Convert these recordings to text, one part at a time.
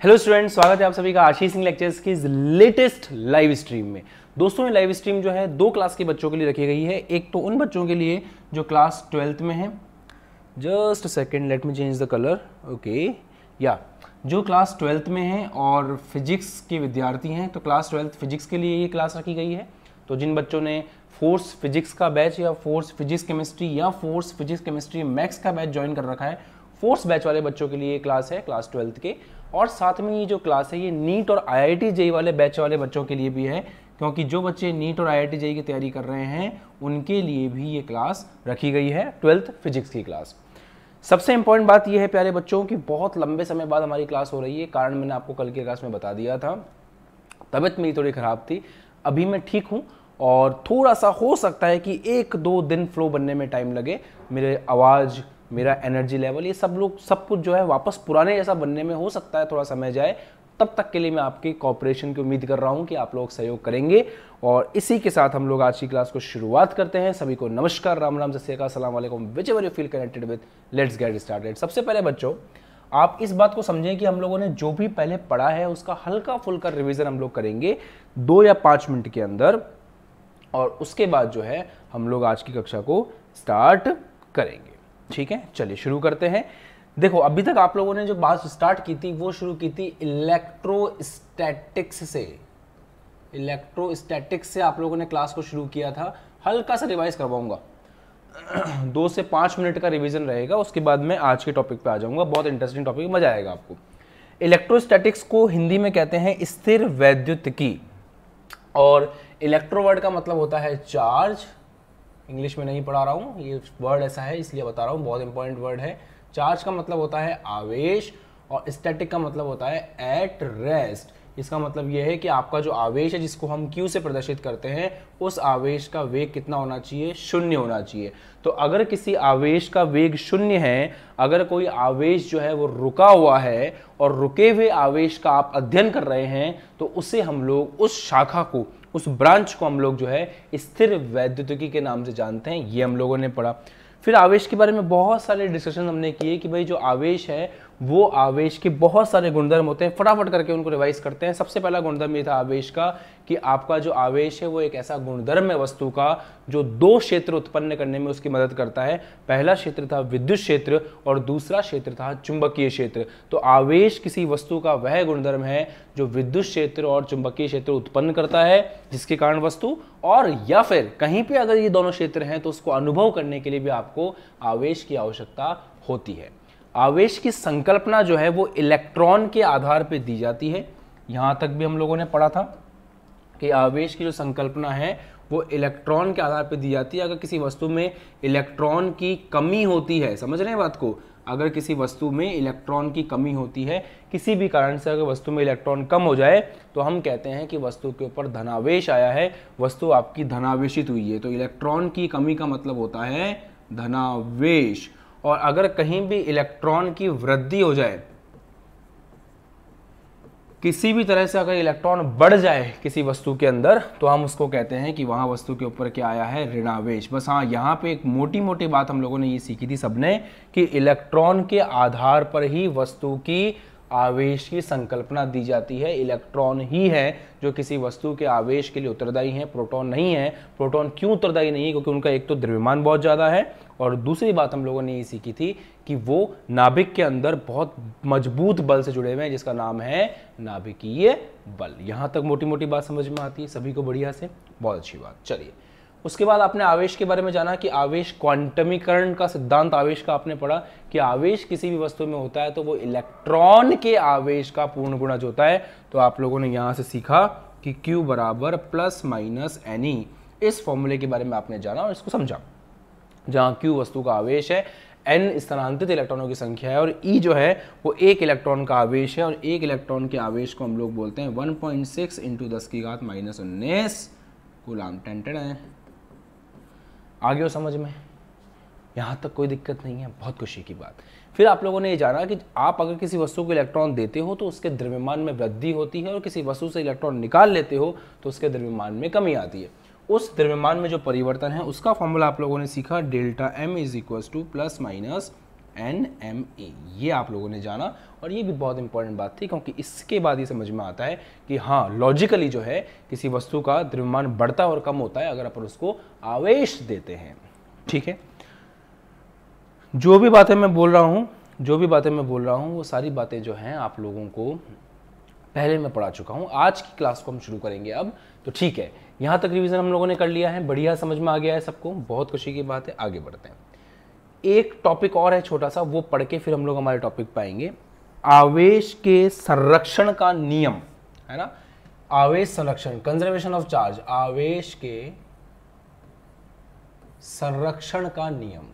Hello student स्वागत है आप सभी का आशीष सिंह लेक्चर्स की लेटेस्ट लाइव स्ट्रीम में। दोस्तों, ये लाइव स्ट्रीम जो है, दो क्लास के बच्चों के लिए रखी गई है। एक तो उन बच्चों के लिए जो क्लास ट्वेल्थ में है। Just second let me change the colour okay या जो क्लास ट्वेल्थ में है और फिजिक्स के विद्यार्थी हैं तो क्लास ट्वेल्थ फिजिक्स के लिए ये क्लास रखी गई है। तो जिन बच्चों ने फोर्स फिजिक्स का बैच या फोर्स फिजिक्स केमिस्ट्री या फोर्स फिजिक्स केमिस्ट्री मैक्स का बैच ज्वाइन कर रखा है फोर्स बैच वाले बच्चों के लिए ये क्लास है क्लास ट्वेल्थ के। और साथ में ये जो क्लास है, ये नीट और आई आई जेई वाले बैच वाले बच्चों के लिए भी है, क्योंकि जो बच्चे नीट और आई आई जेई की तैयारी कर रहे हैं, उनके लिए भी ये क्लास रखी गई है ट्वेल्थ फिजिक्स की क्लास सबसे इंपॉर्टेंट बात यह है, प्यारे बच्चों, की बहुत लंबे समय बाद हमारी क्लास हो रही है, कारण मैंने आपको कल की क्लास में बता दिया था। तबीयत मेरी थोड़ी ख़राब थी, अभी मैं ठीक हूँ, और थोड़ा सा हो सकता है कि एक दो दिन फ्लो बनने में टाइम लगे, मेरे आवाज़ मेरा एनर्जी लेवल ये सब लोग, सब कुछ जो है वापस पुराने जैसा बनने में हो सकता है, थोड़ा समय जाए। तब तक के लिए मैं आपकी कॉपरेशन की उम्मीद कर रहा हूँ कि आप लोग सहयोग करेंगे। और इसी के साथ हम लोग आज की क्लास को शुरुआत करते हैं। सभी को नमस्कार, राम राम सत सलाम whichever you feel connected with let's get started सबसे पहले बच्चों, आप इस बात को समझें कि हम लोगों ने जो भी पहले पढ़ा है, उसका हल्का फुल्का रिविज़न हम लोग करेंगे दो या पाँच मिनट के अंदर। और उसके बाद जो है, हम लोग आज की कक्षा को स्टार्ट करेंगे। ठीक है? चलिए शुरू करते हैं। देखो, अभी तक आप लोगों ने जो बात स्टार्ट की थी, वो शुरू की थी इलेक्ट्रोस्टैटिक्स से। इलेक्ट्रोस्टैटिक्स से आप लोगों ने क्लास को शुरू किया था। हल्का सा रिवाइज करवाऊँगा। दो से पाँच मिनट का रिवीजन रहेगा, उसके बाद मैं आज के टॉपिक पे आ जाऊँगा। बहुत इंटरेस्टिंग टॉपिक मज़ा आएगा आपको। इलेक्ट्रोस्टैटिक्स को हिंदी में कहते हैं स्थिर वैद्युत की। और इलेक्ट्रोवर्ड का मतलब होता है चार्ज इंग्लिश में नहीं पढ़ा रहा हूँ, ये वर्ड ऐसा है, इसलिए बता रहा हूँ, बहुत इंपॉर्टेंट वर्ड है। चार्ज का मतलब होता है आवेश और स्टैटिक का मतलब होता है एट रेस्ट इसका मतलब यह है कि आपका जो आवेश है, जिसको हम क्यू से प्रदर्शित करते हैं, उस आवेश का वेग कितना होना चाहिए? शून्य होना चाहिए। तो अगर किसी आवेश का वेग शून्य है, अगर कोई आवेश जो है वो रुका हुआ है और रुके हुए आवेश का आप अध्ययन कर रहे हैं तो उसे हम लोग उस शाखा को उस ब्रांच को हम लोग जो है स्थिर वैद्युतिकी के नाम से जानते हैं, ये हम लोगों ने पढ़ा। फिर आवेश के बारे में बहुत सारे डिस्कशन हमने किए कि भाई जो आवेश है वो आवेश के बहुत सारे गुणधर्म होते हैं। फटाफट करके उनको रिवाइज करते हैं। सबसे पहला गुणधर्म ये था आवेश का कि आपका जो आवेश है, वो एक ऐसा गुणधर्म है वस्तु का, जो दो क्षेत्र उत्पन्न करने में उसकी मदद करता है। पहला क्षेत्र था विद्युत क्षेत्र और दूसरा क्षेत्र था चुंबकीय क्षेत्र। तो आवेश किसी वस्तु का वह गुणधर्म है, जो विद्युत क्षेत्र और चुंबकीय क्षेत्र उत्पन्न करता है, जिसके कारण वस्तु और या फिर कहीं पर अगर ये दोनों क्षेत्र हैं तो उसको अनुभव करने के लिए भी आपको आवेश की आवश्यकता होती है। आवेश की संकल्पना जो है वो इलेक्ट्रॉन के आधार पर दी जाती है। यहाँ तक भी हम लोगों ने पढ़ा था कि आवेश की जो संकल्पना है वो इलेक्ट्रॉन के आधार पर दी जाती है। अगर किसी वस्तु में इलेक्ट्रॉन की कमी होती है, समझ रहे हैं बात को? अगर किसी वस्तु में इलेक्ट्रॉन की कमी होती है, किसी भी कारण से अगर वस्तु में इलेक्ट्रॉन कम हो जाए तो हम कहते हैं कि वस्तु के ऊपर धनावेश आया है, वस्तु आपकी धनावेशित हुई है। तो इलेक्ट्रॉन की कमी का मतलब होता है धनावेश। और अगर कहीं भी इलेक्ट्रॉन की वृद्धि हो जाए, किसी भी तरह से अगर इलेक्ट्रॉन बढ़ जाए किसी वस्तु के अंदर तो हम उसको कहते हैं कि वहाँ वस्तु के ऊपर क्या आया है? ऋणावेश। बस हाँ यहाँ पे एक मोटी मोटी बात हम लोगों ने ये सीखी थी सबने कि इलेक्ट्रॉन के आधार पर ही वस्तु की आवेश की संकल्पना दी जाती है। इलेक्ट्रॉन ही है जो किसी वस्तु के आवेश के लिए उत्तरदायी है। प्रोटॉन नहीं है। प्रोटॉन क्यों उत्तरदायी नहीं है? क्योंकि उनका एक तो द्रव्यमान बहुत ज़्यादा है। और दूसरी बात हम लोगों ने ये सीखी थी कि वो नाभिक के अंदर बहुत मज़बूत बल से जुड़े हुए हैं, जिसका नाम है नाभिकीय बल। यहाँ तक मोटी मोटी बात समझ में आती है सभी को बढ़िया से। बहुत अच्छी बात। चलिए उसके बाद आपने आवेश के बारे में जाना कि आवेश क्वांटमीकरण का सिद्धांत आवेश का आपने पढ़ा कि आवेश किसी भी वस्तु में होता है तो वो इलेक्ट्रॉन के आवेश का पूर्ण गुणज होता है। तो आप लोगों ने यहाँ से सीखा कि Q बराबर प्लस माइनस एनी इस फॉर्मूले के बारे में आपने जाना और इसको समझा, जहाँ Q वस्तु का आवेश है एन स्थानांतरित इलेक्ट्रॉनों की संख्या है और ई e जो है, वो एक इलेक्ट्रॉन का आवेश है और एक इलेक्ट्रॉन के आवेश को हम लोग बोलते हैं 1.6 पॉइंट सिक्स इंटू दस की घात माइनस उन्नीस गुलाम टेंटेड है। आगे हो समझ में? यहाँ तक कोई दिक्कत नहीं है, बहुत खुशी की बात। फिर आप लोगों ने ये जाना कि आप अगर किसी वस्तु को इलेक्ट्रॉन देते हो तो उसके द्रव्यमान में वृद्धि होती है और किसी वस्तु से इलेक्ट्रॉन निकाल लेते हो तो उसके द्रव्यमान में कमी आती है। उस द्रव्यमान में जो परिवर्तन है, उसका फॉर्मूला आप लोगों ने सीखा, delta M is equal to plus minus N M A ये आप लोगों ने जाना और ये भी बहुत इंपॉर्टेंट बात थी क्योंकि इसके बाद ये समझ में आता है कि हाँ लॉजिकली जो है, किसी वस्तु का द्रव्यमान बढ़ता और कम होता है अगर अपन उसको आवेश देते हैं। ठीक है? जो भी बातें मैं बोल रहा हूँ, जो भी बातें मैं बोल रहा हूँ, वो सारी बातें जो हैं आप लोगों को पहले मैं पढ़ा चुका हूँ। आज की क्लास को हम शुरू करेंगे अब। तो ठीक है, यहाँ तक रिवीजन हम लोगों ने कर लिया है, बढ़िया समझ में आ गया है सबको, बहुत खुशी की बात है, आगे बढ़ते हैं। एक टॉपिक और है छोटा सा, वो पढ़ के फिर हम लोग हमारे टॉपिक पाएँगे। आवेश के संरक्षण का नियम, है ना? आवेश संरक्षण कंजर्वेशन ऑफ़ चार्ज आवेश के संरक्षण का नियम।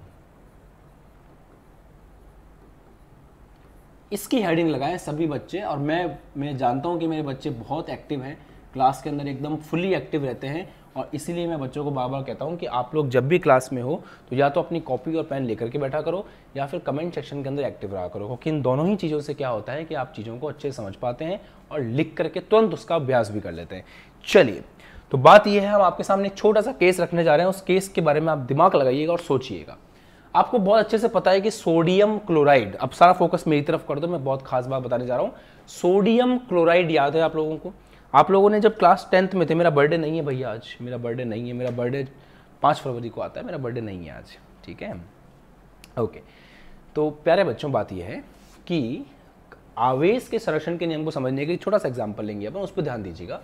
इसकी हेडिंग लगाएँ सभी बच्चे, और मैं मैं जानता हूँ कि मेरे बच्चे बहुत एक्टिव हैं। क्लास के अंदर एकदम फुली एक्टिव रहते हैं। और इसीलिए मैं बच्चों को बार बार कहता हूँ कि आप लोग जब भी क्लास में हो तो या तो अपनी कॉपी और पेन लेकर के बैठा करो, या फिर कमेंट सेक्शन के अंदर एक्टिव रहा करो, क्योंकि इन दोनों ही चीज़ों से क्या होता है कि आप चीज़ों को अच्छे से समझ पाते हैं और लिख करके तुरंत उसका अभ्यास भी कर लेते हैं। चलिए तो बात यह है, हम आपके सामने एक छोटा सा केस रखने जा रहे हैं, उस केस के बारे में आप दिमाग लगाइएगा और सोचिएगा। आपको बहुत अच्छे से पता है कि सोडियम क्लोराइड, अब सारा फोकस मेरी तरफ़ कर दो, मैं बहुत खास बात बताने जा रहा हूँ, सोडियम क्लोराइड याद है आप लोगों को? आप लोगों ने जब क्लास टेंथ में थे, मेरा बर्थडे नहीं है भैया आज, मेरा बर्थडे नहीं है, मेरा बर्थडे पाँच फरवरी को आता है, मेरा बर्थडे नहीं है आज, ठीक है? ओके तो प्यारे बच्चों, बात यह है कि आवेश के संरक्षण के नियम को समझने के लिए छोटा सा एग्ज़ाम्पल लेंगे, अपन उस पर ध्यान दीजिएगा।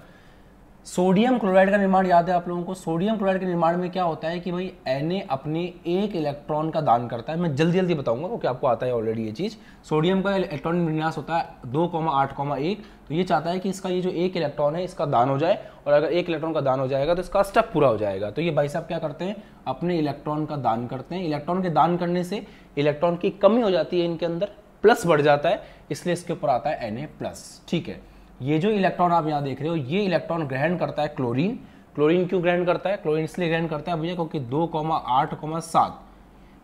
सोडियम क्लोराइड का निर्माण, याद है आप लोगों को? सोडियम क्लोराइड के निर्माण में क्या होता है कि भाई, Na अपने एक इलेक्ट्रॉन का दान करता है। मैं जल्दी जल्दी बताऊँगा, क्योंकि आपको आता है ऑलरेडी ये चीज़। सोडियम का इलेक्ट्रॉन विन्यास होता है दो कॉमा आठ कॉमा एक। तो ये चाहता है कि इसका ये जो एक इलेक्ट्रॉन है, इसका दान हो जाए, और अगर एक इलेक्ट्रॉन का दान हो जाएगा तो इसका स्टेप पूरा हो जाएगा। तो ये भाई साहब क्या करते हैं? अपने इलेक्ट्रॉन का दान करते हैं। इलेक्ट्रॉन के दान करने से इलेक्ट्रॉन की कमी हो जाती है इनके अंदर, प्लस बढ़ जाता है, इसलिए इसके ऊपर आता है एन प्लस ठीक है? ये जो इलेक्ट्रॉन आप यहाँ देख रहे हो, ये इलेक्ट्रॉन ग्रहण करता है क्लोरीन। क्लोरीन क्यों ग्रहण करता है? क्लोरीन इसलिए ग्रहण करता है भैया क्योंकि दो कॉमा आठ, कॉमा सात।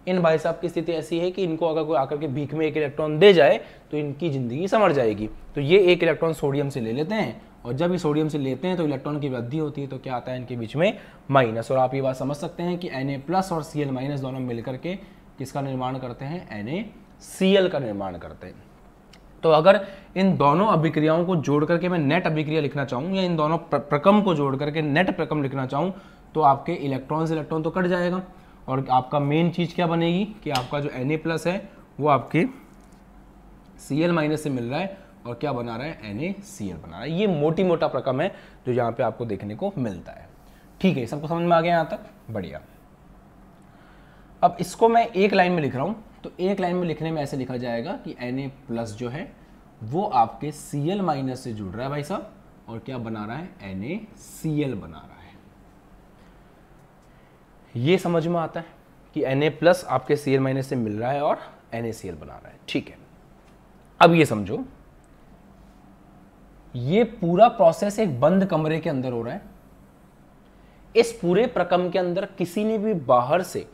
इन भाई साहब की स्थिति ऐसी है कि इनको अगर कोई आकर के भीख में एक इलेक्ट्रॉन दे जाए तो इनकी ज़िंदगी समझ जाएगी। तो ये एक इलेक्ट्रॉन सोडियम से ले लेते हैं, और जब ये सोडियम से लेते हैं तो इलेक्ट्रॉन की वृद्धि होती है तो क्या आता है इनके बीच में? माइनस। और आप ये बात समझ सकते हैं कि एन प्लस और सी माइनस दोनों मिलकर के किसका निर्माण करते हैं? एन का निर्माण करते हैं। तो अगर इन दोनों अभिक्रियाओं को जोड़ करके मैं नेट अभिक्रिया लिखना चाहूँ या इन दोनों प्रकम को जोड़ करके नेट प्रकम लिखना चाहूँ तो आपके इलेक्ट्रॉन से इलेक्ट्रॉन तो कट जाएगा। और आपका मेन चीज़ क्या बनेगी? कि आपका जो एन प्लस है, वो आपके सी एल माइनस से मिल रहा है। और क्या बना रहा है? एन ए सी एल बना रहा है। ये मोटी मोटा प्रकम है जो यहाँ पे आपको देखने को मिलता है। ठीक है, सबको समझ में आ गया यहाँ तक? बढ़िया। अब इसको मैं एक लाइन में लिख रहा हूँ। तो एक लाइन में लिखने में ऐसे लिखा जाएगा कि एन प्लस जो है वो आपके सी एल माइनस से जुड़ रहा है भाई साहब। और क्या बना रहा है? एन सी एल बना रहा है। ये समझ में आता है कि एन ए प्लस आपके सी एल माइनस से मिल रहा है और एन बना रहा है। ठीक है। अब ये समझो। ये पूरा प्रोसेस एक बंद कमरे के अंदर हो रहा है। इस पूरे प्रकम के अंदर किसी ने भी बाहर से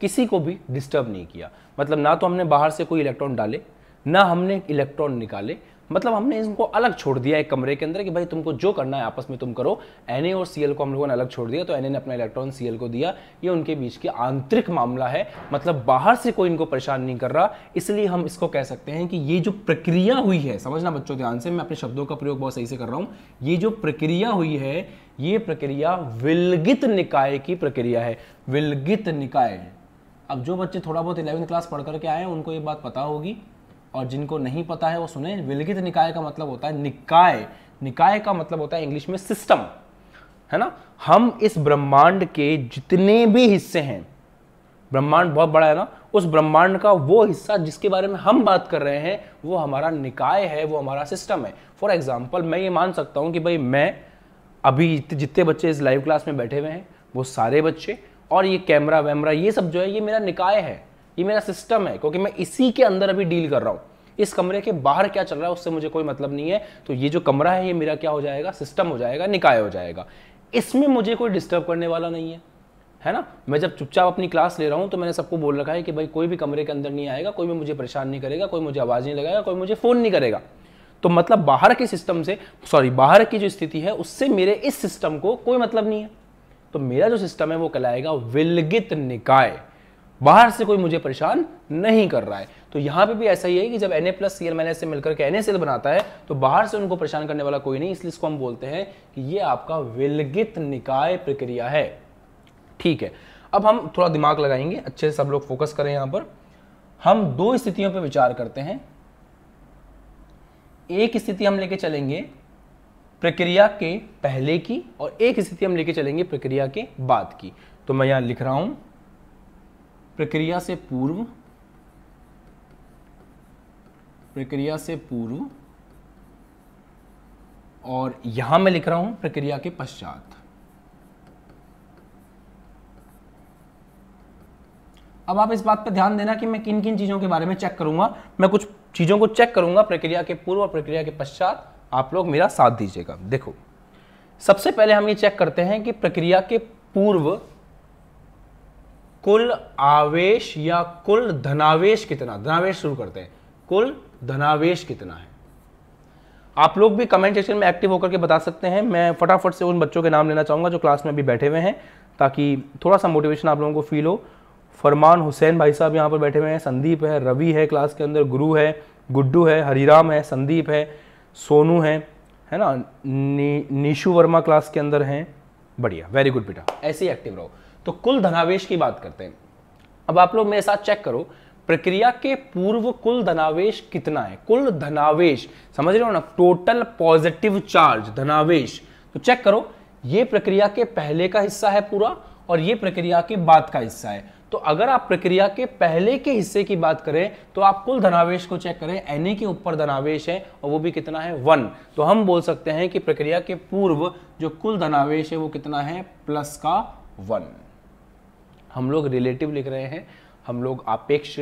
किसी को भी डिस्टर्ब नहीं किया। मतलब ना तो हमने बाहर से कोई इलेक्ट्रॉन डाले ना हमने इलेक्ट्रॉन निकाले। मतलब हमने इनको अलग छोड़ दिया एक कमरे के अंदर कि भाई तुमको जो करना है आपस में तुम करो। एन और सीएल को हम लोगों ने अलग छोड़ दिया तो एन ने अपना इलेक्ट्रॉन सीएल को दिया। ये उनके बीच की आंतरिक मामला है। मतलब बाहर से कोई इनको परेशान नहीं कर रहा। इसलिए हम इसको कह सकते हैं कि ये जो प्रक्रिया हुई है, समझना बच्चों ध्यान से, मैं अपने शब्दों का प्रयोग बहुत सही से कर रहा हूँ। ये जो प्रक्रिया हुई है, ये प्रक्रिया विलगित निकाय की प्रक्रिया है। विलगित निकाय। अब जो बच्चे थोड़ा बहुत इलेवेंथ क्लास पढ़ करके आए हैं, उनको ये बात पता होगी। और जिनको नहीं पता है वो सुने। विलगित निकाय का मतलब होता है निकाय। निकाय का मतलब होता है इंग्लिश में सिस्टम है ना? हम इस ब्रह्मांड के जितने भी हिस्से हैं, ब्रह्मांड बहुत बड़ा है ना? उस ब्रह्मांड का वो हिस्सा जिसके बारे में हम बात कर रहे हैं, वो हमारा निकाय है, वो हमारा सिस्टम है। फॉर एग्ज़ाम्पल मैं ये मान सकता हूँ कि भाई मैं अभी जितने बच्चे इस लाइव क्लास में बैठे हुए हैं, वो सारे बच्चे और ये कैमरा वैमरा ये सब जो है, ये मेरा निकाय है, ये मेरा सिस्टम है, क्योंकि मैं इसी के अंदर अभी डील कर रहा हूँ। इस कमरे के बाहर क्या चल रहा है, उससे मुझे कोई मतलब नहीं है। तो ये जो कमरा है, ये मेरा क्या हो जाएगा? सिस्टम हो जाएगा, निकाय हो जाएगा। इसमें मुझे कोई डिस्टर्ब करने वाला नहीं है है ना? मैं जब चुपचाप अपनी क्लास ले रहा हूँ तो मैंने सबको बोल रखा है कि भाई, कोई भी कमरे के अंदर नहीं आएगा, कोई भी मुझे परेशान नहीं करेगा, कोई मुझे आवाज़ नहीं लगाएगा, कोई मुझे फ़ोन नहीं करेगा। तो मतलब बाहर के सिस्टम से सॉरी बाहर की जो स्थिति है, उससे मेरे इस सिस्टम को कोई मतलब नहीं है। तो मेरा जो सिस्टम है, वो कहलाएगा विलगित निकाय। बाहर से कोई मुझे परेशान नहीं कर रहा है। तो यहाँ पे भी ऐसा ही है कि जब Na प्लस सी से मिलकर के NaCl बनाता है तो बाहर से उनको परेशान करने वाला कोई नहीं, इसलिए इसको हम बोलते हैं कि ये आपका विलगित निकाय प्रक्रिया है। ठीक है, अब हम थोड़ा दिमाग लगाएँगे, अच्छे से सब लोग फोकस करें यहाँ पर। हम दो स्थितियों पर विचार करते हैं। एक स्थिति हम लेके चलेंगे प्रक्रिया के पहले की, और एक स्थिति हम लेके चलेंगे प्रक्रिया के बाद की। तो मैं यहाँ लिख रहा हूँ, प्रक्रिया से पूर्व प्रक्रिया से पूर्व और यहाँ मैं लिख रहा हूँ प्रक्रिया के पश्चात। अब आप इस बात पर ध्यान देना कि मैं किन किन चीज़ों के बारे में चेक करूँगा। मैं कुछ चीज़ों को चेक करूँगा प्रक्रिया के पूर्व और प्रक्रिया के पश्चात। आप लोग मेरा साथ दीजिएगा। देखो, सबसे पहले हम ये चेक करते हैं कि प्रक्रिया के पूर्व कुल आवेश या कुल धनावेश कितना? धनावेश शुरू करते हैं। कुल धनावेश कितना है? आप लोग भी कमेंट सेक्शन में एक्टिव होकर के बता सकते हैं। मैं फटाफट से उन बच्चों के नाम लेना चाहूँगा जो क्लास में अभी बैठे हुए हैं, ताकि थोड़ा सा मोटिवेशन आप लोगों को फील हो। फरमान हुसैन भाई साहब यहाँ पर बैठे हुए हैं। संदीप है, रवि है क्लास के अंदर, गुरु है, गुड्डू है, हरिराम है, संदीप है, सोनू है है ना? नीशु वर्मा क्लास के अंदर हैं। बढ़िया वेरी गुड बेटा। ऐसे ही एक्टिव रहो। तो कुल धनावेश की बात करते हैं। अब आप लोग मेरे साथ चेक करो प्रक्रिया के पूर्व कुल धनावेश कितना है? कुल धनावेश, समझ रहे हो ना? टोटल पॉजिटिव चार्ज धनावेश। तो चेक करो, ये प्रक्रिया के पहले का हिस्सा है पूरा और ये प्रक्रिया के बाद का हिस्सा है। तो अगर आप प्रक्रिया के पहले के हिस्से की बात करें तो आप कुल धनावेश को चेक करें एन के ऊपर धनावेश है और वो भी कितना है? वन तो हम बोल सकते हैं कि प्रक्रिया के पूर्व जो कुल धनावेश है वो कितना है? प्लस का वन हम लोग रिलेटिव लिख रहे हैं। हम लोग आपेक्ष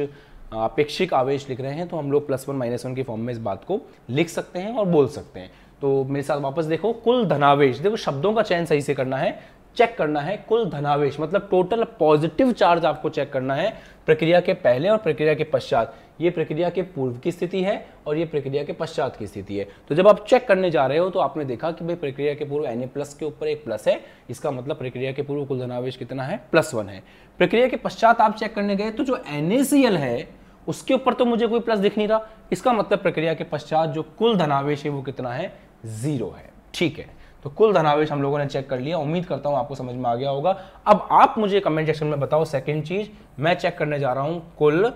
अपेक्षिक आवेश लिख रहे हैं तो हम लोग प्लस वन माइनस वन के फॉर्म में इस बात को लिख सकते हैं और बोल सकते हैं। तो मेरे साथ वापस देखो, कुल धनावेश। देखो, शब्दों का चयन सही से करना है। चेक करना है कुल धनावेश मतलब टोटल पॉजिटिव चार्ज आपको चेक करना है प्रक्रिया के पहले और प्रक्रिया के पश्चात। ये प्रक्रिया के पूर्व की स्थिति है और ये प्रक्रिया के पश्चात की स्थिति है। तो जब आप चेक करने जा रहे हो तो आपने देखा कि भाई प्रक्रिया के पूर्व एन प्लस के ऊपर एक प्लस है। इसका मतलब प्रक्रिया के पूर्व कुल धनावेश कितना है? प्लस वन है। प्रक्रिया के पश्चात आप चेक करने गए तो जो एन है, उसके ऊपर तो मुझे कोई प्लस दिख नहीं रहा। इसका मतलब प्रक्रिया के पश्चात जो कुल धनावेश है वो कितना है? ज़ीरो है। ठीक है। तो कुल धनावेश हम लोगों ने चेक कर लिया। उम्मीद करता हूँ आपको समझ में आ गया होगा। अब आप मुझे कमेंट सेक्शन में बताओ सेकंड चीज़। मैं चेक करने जा रहा हूँ कुल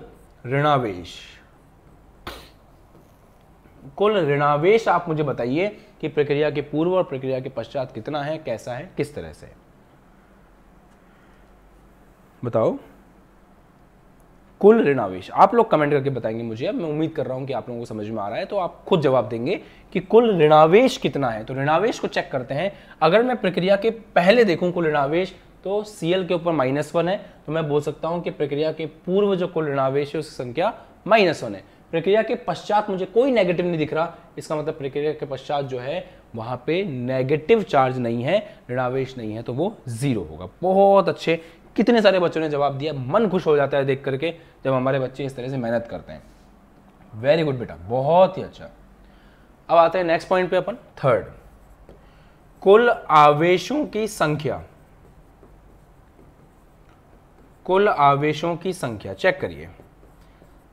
ऋणावेश। कुल ऋणावेश आप मुझे बताइए कि प्रक्रिया के पूर्व और प्रक्रिया के पश्चात कितना है, कैसा है, किस तरह से बताओ। कुल ऋणावेश आप लोग कमेंट करके बताएँगे मुझे। अब मैं उम्मीद कर रहा हूँ कि आप लोगों को समझ में आ रहा है तो आप खुद जवाब देंगे कि कुल ऋणावेश कितना है। तो ऋणावेश को चेक करते हैं। अगर मैं प्रक्रिया के पहले देखूँ कुल ऋणावेश तो सीएल के ऊपर माइनस वन है। तो मैं बोल सकता हूँ कि प्रक्रिया के पूर्व जो कुल ऋणावेश है, उसकी संख्या माइनस वन है। प्रक्रिया के पश्चात मुझे कोई नेगेटिव नहीं दिख रहा। इसका मतलब प्रक्रिया के पश्चात जो है, वहाँ पे नेगेटिव चार्ज नहीं है, ऋणावेश नहीं है तो वो ज़ीरो होगा। बहुत अच्छे। कितने सारे बच्चों ने जवाब दिया, मन खुश हो जाता है देख करके जब हमारे बच्चे इस तरह से मेहनत करते हैं। वेरी गुड बेटा, बहुत ही अच्छा। अब आते हैं नेक्स्ट पॉइंट पे अपन थर्ड कुल आवेशों की संख्या। कुल आवेशों की संख्या चेक करिए।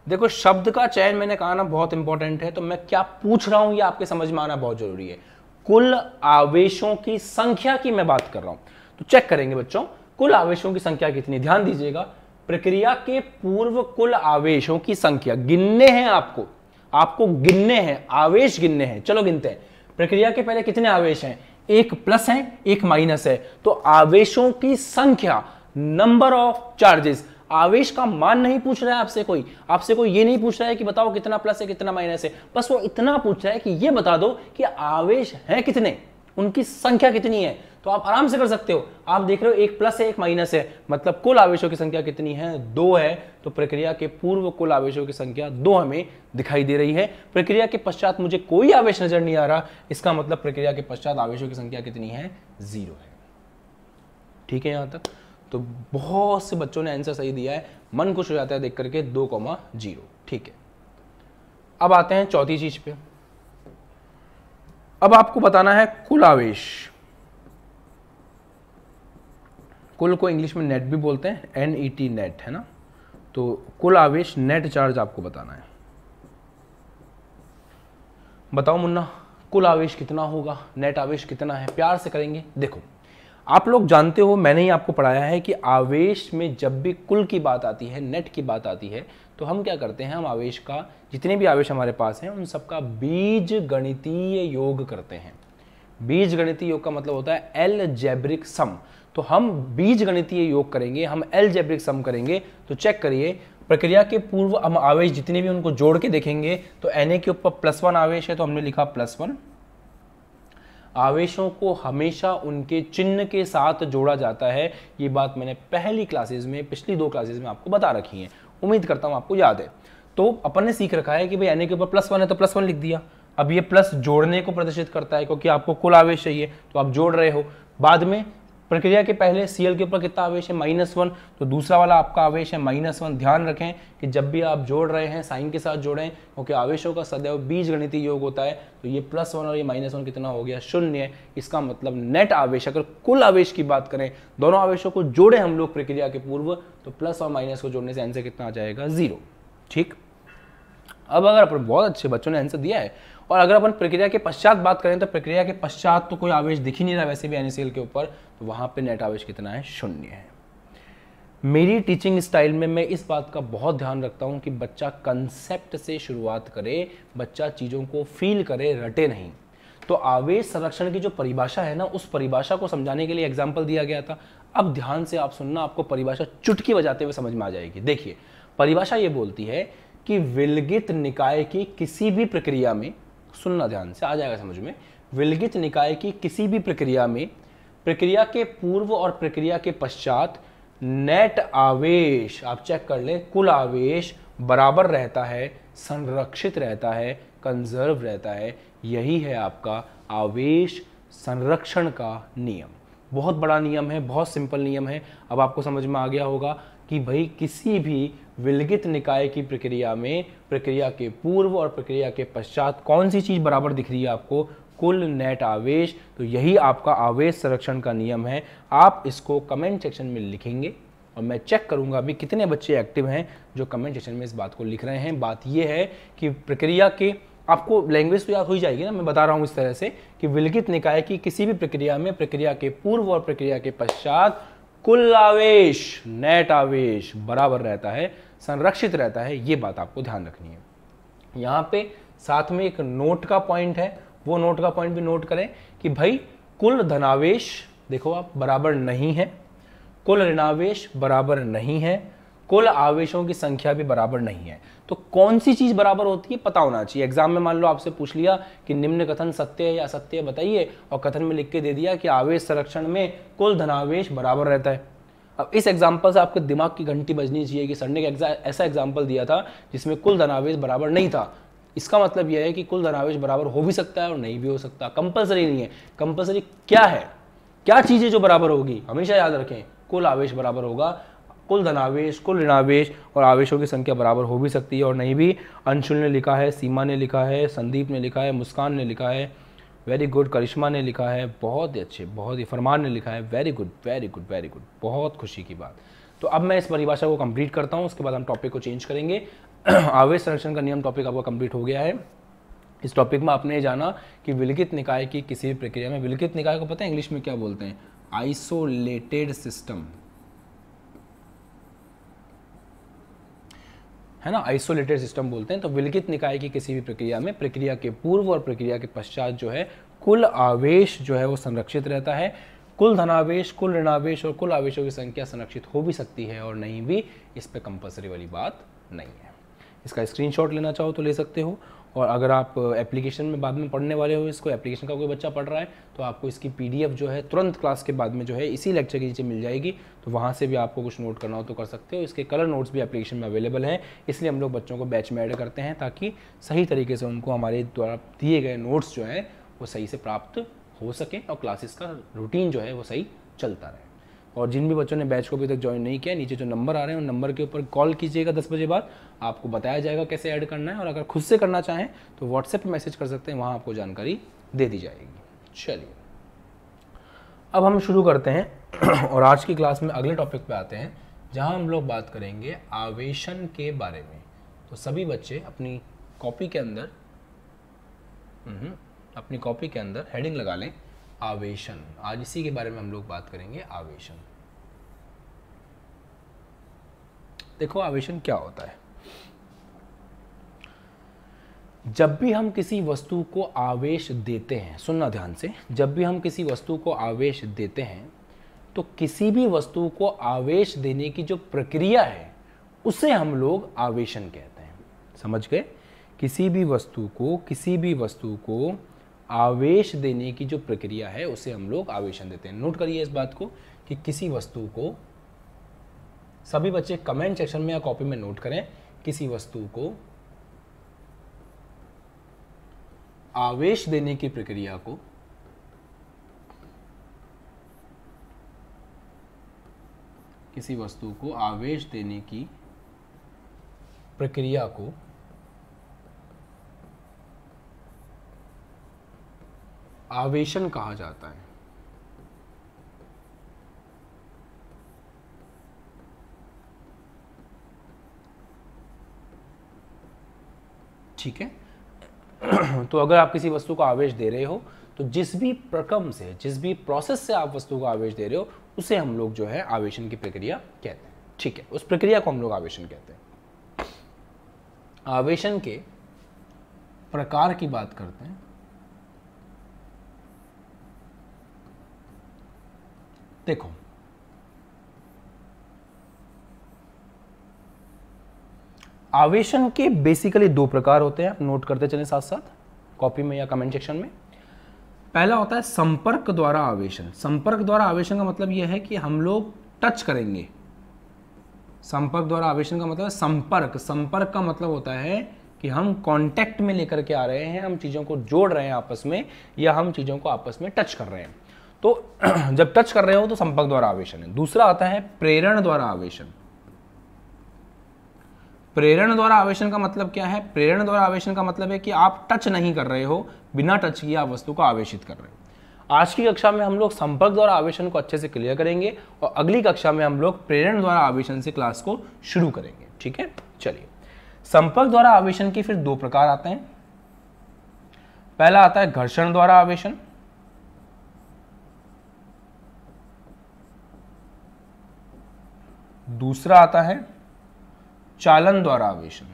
देखो, शब्द का चयन मैंने कहा ना, बहुत इंपॉर्टेंट है तो मैं क्या पूछ रहा हूँ, ये आपके समझ में आना बहुत ज़रूरी है। कुल आवेशों की संख्या की मैं बात कर रहा हूँ। तो चेक करेंगे बच्चों कुल आवेशों की संख्या कितनी? ध्यान दीजिएगा, प्रक्रिया के पूर्व कुल आवेशों की संख्या। गिनने हैं आपको। आपको गिनने हैं, आवेश गिनने हैं। चलो गिनते हैं। प्रक्रिया के पहले कितने आवेश हैं? एक प्लस है, एक माइनस है। तो आवेशों की संख्या नंबर ऑफ़ चार्जेस आवेश का मान नहीं पूछ रहा है आपसे कोई। आपसे कोई ये नहीं पूछ रहा है कि बताओ कितना प्लस है, कितना माइनस है। बस वो इतना पूछ रहा है कि ये बता दो कि आवेश है कितने? उनकी संख्या कितनी है? तो आप आराम से कर सकते हो। आप देख रहे हो, एक प्लस है, एक माइनस है। मतलब कुल आवेशों की संख्या कितनी है? दो है। तो प्रक्रिया के पूर्व कुल आवेशों की संख्या दो हमें दिखाई दे रही है। प्रक्रिया के पश्चात मुझे कोई आवेश नज़र नहीं आ रहा। इसका मतलब प्रक्रिया के पश्चात आवेशों की संख्या कितनी है? ज़ीरो है। ठीक है यहाँ तक? तो बहुत से बच्चों ने आंसर सही दिया है। मन खुश हो जाता है देख करके दो कॉमा ज़ीरो। ठीक है। अब आते हैं चौथी चीज़ पे। अब आपको बताना है कुल आवेश। कुल को इंग्लिश में नेट भी बोलते हैं एन ई टी नेट है ना? तो कुल आवेश नेट चार्ज आपको बताना है। बताओ मुन्ना, कुल आवेश कितना होगा? नेट आवेश कितना है? प्यार से करेंगे। देखो, आप लोग जानते हो, मैंने ही आपको पढ़ाया है कि आवेश में जब भी कुल की बात आती है नेट की बात आती है तो हम क्या करते हैं? हम आवेश का, जितने भी आवेश हमारे पास हैं, उन सबका बीज गणितीय योग करते हैं। बीज गणितीय योग का मतलब होता है एल जेब्रिक सम तो हम बीज गणितीय योग करेंगे, हम एल जैब्रिक सम करेंगे तो चेक करिए। प्रक्रिया के पूर्व हम आवेश जितने भी उनको जोड़ के देखेंगे तो एन के ऊपर प्लस वन आवेश है तो हमने लिखा प्लस वन आवेशों को हमेशा उनके चिन्ह के साथ जोड़ा जाता है। ये बात मैंने पहली क्लासेस में, पिछली दो क्लासेज में आपको बता रखी है। उम्मीद करता हूँ आपको याद है। तो अपन ने सीख रखा है कि भाई एन के ऊपर प्लस वन है तो प्लस वन लिख दिया। अब ये प्लस जोड़ने को प्रदर्शित करता है, क्योंकि आपको कुल आवेश चाहिए तो आप जोड़ रहे हो। बाद में प्रक्रिया के पहले सीएल के ऊपर कितना आवेश है? माइनस वन तो दूसरा वाला आपका आवेश है माइनस वन ध्यान रखें कि जब भी आप जोड़ रहे हैं साइन के साथ जोड़ें क्योंकि आवेशों का सदैव बीज गणितीय योग होता है तो ये प्लस वन और ये माइनस वन कितना हो गया? शून्य. इसका मतलब नेट आवेश, अगर कुल आवेश की बात करें, दोनों आवेशों को जोड़े हम लोग प्रक्रिया के पूर्व तो प्लस और माइनस को जोड़ने से आंसर कितना आ जाएगा? ज़ीरो ठीक? अब अगर बहुत अच्छे बच्चों ने आंसर दिया है और अगर अपन प्रक्रिया के पश्चात बात करें तो प्रक्रिया के पश्चात तो कोई आवेश दिख ही नहीं रहा वैसे भी एनएसएल के ऊपर तो वहाँ पर नेट आवेश कितना है? शून्य है। मेरी टीचिंग स्टाइल में मैं इस बात का बहुत ध्यान रखता हूँ कि बच्चा कंसेप्ट से शुरुआत करे, बच्चा चीज़ों को फील करे, रटे नहीं। तो आवेश संरक्षण की जो परिभाषा है ना, उस परिभाषा को समझाने के लिए एग्ज़ाम्पल दिया गया था। अब ध्यान से आप सुनना, आपको परिभाषा चुटकी बजाते हुए समझ में आ जाएगी। देखिए, परिभाषा ये बोलती है कि विलगित निकाय की किसी भी प्रक्रिया में सुनना ध्यान से, आ जाएगा समझ में। विलगित निकाय की किसी भी प्रक्रिया में, प्रक्रिया के पूर्व और प्रक्रिया के पश्चात नेट आवेश, आप चेक कर लें, कुल आवेश बराबर रहता है, संरक्षित रहता है कंजर्व रहता है, यही है आपका आवेश संरक्षण का नियम। बहुत बड़ा नियम है, बहुत सिंपल नियम है। अब आपको समझ में आ गया होगा कि भाई किसी भी विलगित निकाय की प्रक्रिया में, प्रक्रिया के पूर्व और प्रक्रिया के पश्चात कौन सी चीज़ बराबर दिख रही है आपको? कुल नेट आवेश। तो यही आपका आवेश संरक्षण का नियम है। आप इसको कमेंट सेक्शन में लिखेंगे और मैं चेक करूँगा अभी कितने बच्चे एक्टिव हैं जो कमेंट सेक्शन में इस बात को लिख रहे हैं। बात यह है कि प्रक्रिया के, आपको लैंग्वेज तो याद हो ही जाएगी ना, मैं बता रहा हूँ इस तरह से कि विलगित निकाय की किसी भी प्रक्रिया में, प्रक्रिया के पूर्व और प्रक्रिया के पश्चात कुल आवेश, नेट आवेश बराबर रहता है। संरक्षित रहता है, ये बात आपको ध्यान रखनी है। यहाँ पे साथ में एक नोट का पॉइंट है, वो नोट का पॉइंट भी नोट करें कि भाई, कुल धनावेश, देखो आप, बराबर नहीं है। कुल ऋणावेश बराबर नहीं है, कुल आवेशों की संख्या भी बराबर नहीं है। तो कौन सी चीज़ बराबर होती है, पता होना चाहिए। एग्ज़ाम में मान लो आपसे पूछ लिया कि निम्न कथन सत्य है या असत्य है, बताइए। और कथन में लिख के दे दिया कि आवेश संरक्षण में कुल धनावेश बराबर रहता है। अब इस एग्ज़ाम्पल से आपके दिमाग की घंटी बजनी चाहिए कि सर ने ऐसा एग्ज़ाम्पल दिया था जिसमें कुल धनावेश बराबर नहीं था। इसका मतलब यह है कि कुल धनावेश बराबर हो भी सकता है और नहीं भी हो सकता। कंपलसरी नहीं है। कंपलसरी क्या है? क्या चीज़ें जो बराबर होगी? हमेशा याद रखें, कुल आवेश बराबर होगा। कुल धनावेश, कुल ऋणावेश और आवेशों की संख्या बराबर हो भी सकती है और नहीं भी। अंशुल ने लिखा है, सीमा ने लिखा है, संदीप ने लिखा है, मुस्कान ने लिखा है। वेरी गुड करिश्मा ने लिखा है, बहुत ही अच्छे, बहुत ही, फरमान ने लिखा है very good very good very good बहुत खुशी की बात. तो अब मैं इस परिभाषा को कंप्लीट करता हूँ, उसके बाद हम टॉपिक को चेंज करेंगे. आवेश संरक्षण का नियम टॉपिक आपका कंप्लीट हो गया है. इस टॉपिक में आपने जाना कि विलगित निकाय की किसी भी प्रक्रिया में विलगित निकाय को पता है इंग्लिश में क्या बोलते हैं? आइसोलेटेड सिस्टम है ना आइसोलेटेड सिस्टम बोलते हैं तो विलगित निकाय की किसी भी प्रक्रिया में प्रक्रिया के पूर्व और प्रक्रिया के पश्चात जो है, कुल आवेश जो है वो संरक्षित रहता है। कुल धनावेश, कुल ऋणावेश और कुल आवेशों की संख्या संरक्षित हो भी सकती है और नहीं भी, इस पर कंपल्सरी वाली बात नहीं है। इसका स्क्रीनशॉट लेना चाहो तो ले सकते हो। और अगर आप एप्लीकेशन में बाद में पढ़ने वाले हो, इसको एप्लीकेशन का कोई बच्चा पढ़ रहा है तो आपको इसकी पीडीएफ जो है, तुरंत क्लास के बाद में जो है, इसी लेक्चर के नीचे मिल जाएगी। तो वहाँ से भी आपको कुछ नोट करना हो तो कर सकते हो। इसके कलर नोट्स भी एप्लीकेशन में अवेलेबल हैं, इसलिए हम लोग बच्चों को बैच में ऐड करते हैं, ताकि सही तरीके से उनको हमारे द्वारा दिए गए नोट्स जो हैं, वो सही से प्राप्त हो सके और क्लासेस का रूटीन जो है, वो सही चलता रहे। और जिन भी बच्चों ने बैच को अभी तक ज्वाइन नहीं किया नीचे जो नंबर आ रहे हैं उन नंबर के ऊपर कॉल कीजिएगा दस बजे बाद। आपको बताया जाएगा कैसे ऐड करना है और अगर खुद से करना चाहें तो व्हाट्सएप पर मैसेज कर सकते हैं वहाँ आपको जानकारी दे दी जाएगी। चलिए। अब हम शुरू करते हैं और आज की क्लास में अगले टॉपिक पे आते हैं जहाँ हम लोग बात करेंगे आवेशन के बारे में। तो सभी बच्चे अपनी कॉपी के अंदर हम्म, अपनी कॉपी के अंदर हेडिंग लगा लें आवेशन। आज इसी के बारे में हम लोग बात करेंगे आवेशन। देखो, आवेशन क्या होता है? जब भी हम किसी वस्तु को आवेश देते हैं, सुनना ध्यान से, जब भी हम किसी वस्तु को आवेश देते हैं तो किसी भी वस्तु को आवेश देने की जो प्रक्रिया है, उसे हम लोग आवेशन कहते हैं। समझ गए? किसी भी वस्तु को, किसी भी वस्तु को आवेश देने की जो प्रक्रिया है, उसे हम लोग आवेशन देते हैं। नोट करिए इस बात को कि किसी वस्तु को सभी बच्चे कमेंट सेक्शन में या कॉपी में नोट करें किसी वस्तु को आवेश देने की प्रक्रिया को किसी वस्तु को आवेश देने की प्रक्रिया को आवेशन कहा जाता है। ठीक है? तो अगर आप किसी वस्तु को आवेश दे रहे हो तो जिस भी प्रकम से, जिस भी प्रोसेस से आप वस्तु को आवेश दे रहे हो, उसे हम लोग जो है आवेशन की प्रक्रिया कहते हैं। ठीक है? उस प्रक्रिया को हम लोग आवेशन कहते हैं। आवेशन के प्रकार की बात करते हैं। देखो आवेशन के बेसिकली दो प्रकार होते हैं। नोट करते चले साथ साथ कॉपी में या कमेंट सेक्शन में। पहला होता है संपर्क द्वारा आवेशन। संपर्क द्वारा आवेशन का मतलब यह है कि हम लोग टच करेंगे। संपर्क द्वारा आवेशन का मतलब संपर्क। संपर्क का मतलब होता है कि हम कांटेक्ट में लेकर के आ रहे हैं, हम चीज़ों को जोड़ रहे हैं आपस में, या हम चीज़ों को आपस में टच कर रहे हैं। तो जब टच कर रहे हो तो संपर्क द्वारा आवेशन है। दूसरा आता है प्रेरण द्वारा आवेशन। प्रेरण द्वारा आवेशन का मतलब क्या है? प्रेरण द्वारा आवेशन का मतलब है कि आप टच नहीं कर रहे हो, बिना टच किए आप वस्तु को आवेशित कर रहे हो। आज की कक्षा में हम लोग संपर्क द्वारा आवेशन को अच्छे से क्लियर करेंगे और अगली कक्षा में हम लोग प्रेरण द्वारा आवेशन से क्लास को शुरू करेंगे, ठीक है? चलिए, संपर्क द्वारा आवेशन के फिर दो प्रकार आते हैं। पहला आता है घर्षण द्वारा आवेशन। दूसरा आता है चालन द्वारा आवेशन।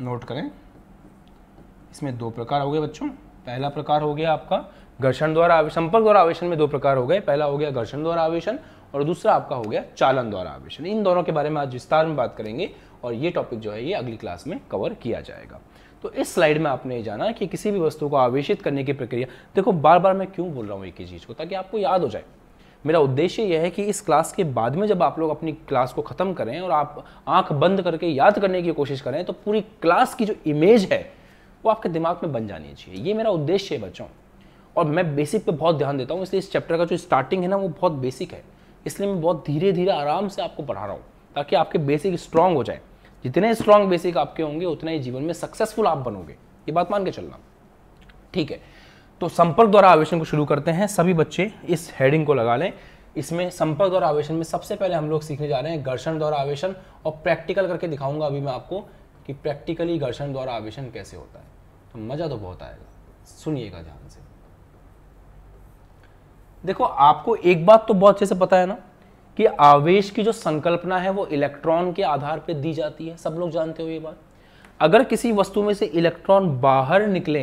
नोट करें। इसमें दो प्रकार हो गए बच्चों। पहला प्रकार हो गया आपका घर्षण द्वारा संपर्क द्वारा आवेशन में दो प्रकार हो गए। पहला हो गया घर्षण द्वारा आवेशन और दूसरा आपका हो गया चालन द्वारा आवेशन। इन दोनों के बारे में आज विस्तार में बात करेंगे और ये टॉपिक जो है ये अगली क्लास में कवर किया जाएगा। तो इस स्लाइड में आपने ये जाना कि किसी भी वस्तु को आवेशित करने की प्रक्रिया देखो बार बार मैं क्यों बोल रहा हूँ एक ही चीज़ को? ताकि आपको याद हो जाए। मेरा उद्देश्य यह है कि इस क्लास के बाद में जब आप लोग अपनी क्लास को ख़त्म करें और आप आँख बंद करके याद करने की कोशिश करें तो पूरी क्लास की जो इमेज है, वो आपके दिमाग में बन जानी चाहिए। ये मेरा उद्देश्य है बच्चों। और मैं बेसिक पे बहुत ध्यान देता हूँ, इसलिए इस चैप्टर का जो स्टार्टिंग है ना, वो बहुत बेसिक है। इसलिए मैं बहुत धीरे धीरे आराम से आपको पढ़ा रहा हूँ, ताकि आपके बेसिक स्ट्रांग हो जाए। जितने स्ट्रांग बेसिक आपके होंगे, उतना ही जीवन में सक्सेसफुल आप बनोगे। ये बात मान के चलना। ठीक है। तो संपर्क द्वारा आवेशन को शुरू करते हैं। सभी बच्चे इस हेडिंग को लगा लें। इसमें संपर्क द्वारा आवेशन में सबसे पहले हम लोग सीखने जा रहे हैं घर्षण द्वारा आवेशन और प्रैक्टिकल करके दिखाऊँगा अभी मैं आपको कि प्रैक्टिकली घर्षण द्वारा आवेशन कैसे होता है। तो मज़ा तो बहुत आएगा। सुनिएगा ध्यान से। देखो, आपको एक बात तो बहुत अच्छे से पता है ना कि आवेश की जो संकल्पना है वो इलेक्ट्रॉन के आधार पर दी जाती है। सब लोग जानते हो ये बात। अगर किसी वस्तु में से इलेक्ट्रॉन बाहर निकले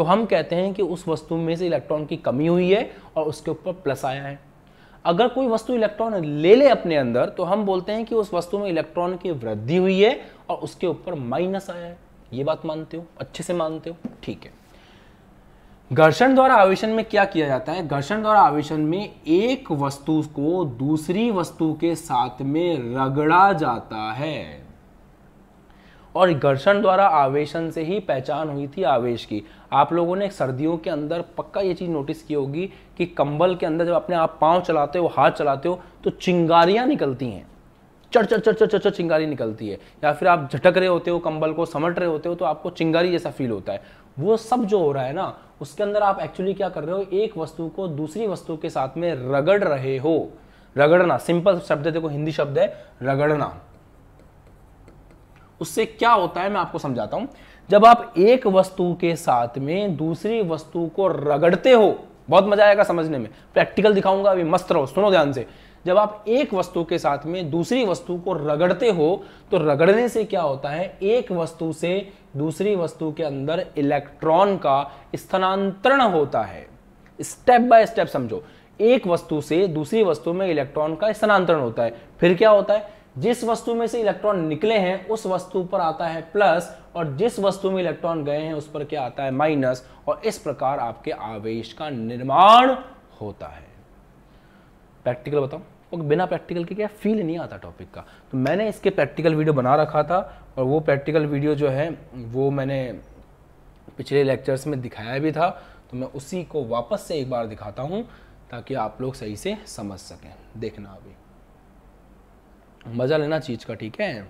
तो हम कहते हैं कि उस वस्तु में से इलेक्ट्रॉन की कमी हुई है और उसके ऊपर प्लस आया है। अगर कोई वस्तु इलेक्ट्रॉन ले ले अपने अंदर तो हम बोलते हैं कि उस वस्तु में इलेक्ट्रॉन की वृद्धि हुई है और उसके ऊपर माइनस आया है। ये बात मानते हो? अच्छे से मानते हो? ठीक है। घर्षण द्वारा आवेशन में क्या किया जाता है? घर्षण द्वारा आवेशन में एक वस्तु को दूसरी वस्तु के साथ में रगड़ा जाता है। और घर्षण द्वारा आवेशन से ही पहचान हुई थी आवेश की। आप लोगों ने सर्दियों के अंदर पक्का ये चीज़ नोटिस की होगी कि कंबल के अंदर जब अपने आप पाँव चलाते हो, हाथ चलाते हो तो चिंगारियाँ निकलती हैं। चढ़ चढ़ चढ़ चढ़ चढ़ चढ़ चिंगारी निकलती है। या फिर आप झटक रहे होते हो कंबल को, समट रहे होते हो तो आपको चिंगारी जैसा फील होता है। वो सब जो हो रहा है ना, उसके अंदर आप एक्चुअली क्या कर रहे हो, एक वस्तु को दूसरी वस्तु के साथ में रगड़ रहे हो। रगड़ना सिंपल शब्द है, देखो हिंदी शब्द है, रगड़ना। उससे क्या होता है मैं आपको समझाता हूँ। जब आप एक वस्तु के साथ में दूसरी वस्तु को रगड़ते हो, बहुत मज़ा आएगा समझने में। प्रैक्टिकल दिखाऊँगा, अभी मस्त रहो, सुनो ध्यान से। जब आप एक वस्तु के साथ में दूसरी वस्तु को रगड़ते हो तो रगड़ने से क्या होता है? एक वस्तु से दूसरी वस्तु के अंदर इलेक्ट्रॉन का स्थानांतरण होता है। स्टेप बाय स्टेप समझो। एक वस्तु से दूसरी वस्तु में इलेक्ट्रॉन का स्थानांतरण होता है। फिर क्या होता है? जिस वस्तु में से इलेक्ट्रॉन निकले हैं, उस वस्तु पर आता है प्लस, और जिस वस्तु में इलेक्ट्रॉन गए हैं, उस पर क्या आता है माइनस, और इस प्रकार आपके आवेश का निर्माण होता है। प्रैक्टिकल बताओ बिना प्रैक्टिकल के क्या फील नहीं आता टॉपिक का। तो मैंने इसके प्रैक्टिकल वीडियो बना रखा था, और वो प्रैक्टिकल वीडियो जो है, वो मैंने पिछले लेक्चर्स में दिखाया भी था तो मैं उसी को वापस से एक बार दिखाता हूँ, ताकि आप लोग सही से समझ सकें। देखना अभी। मज़ा लेना चीज़ का, ठीक है?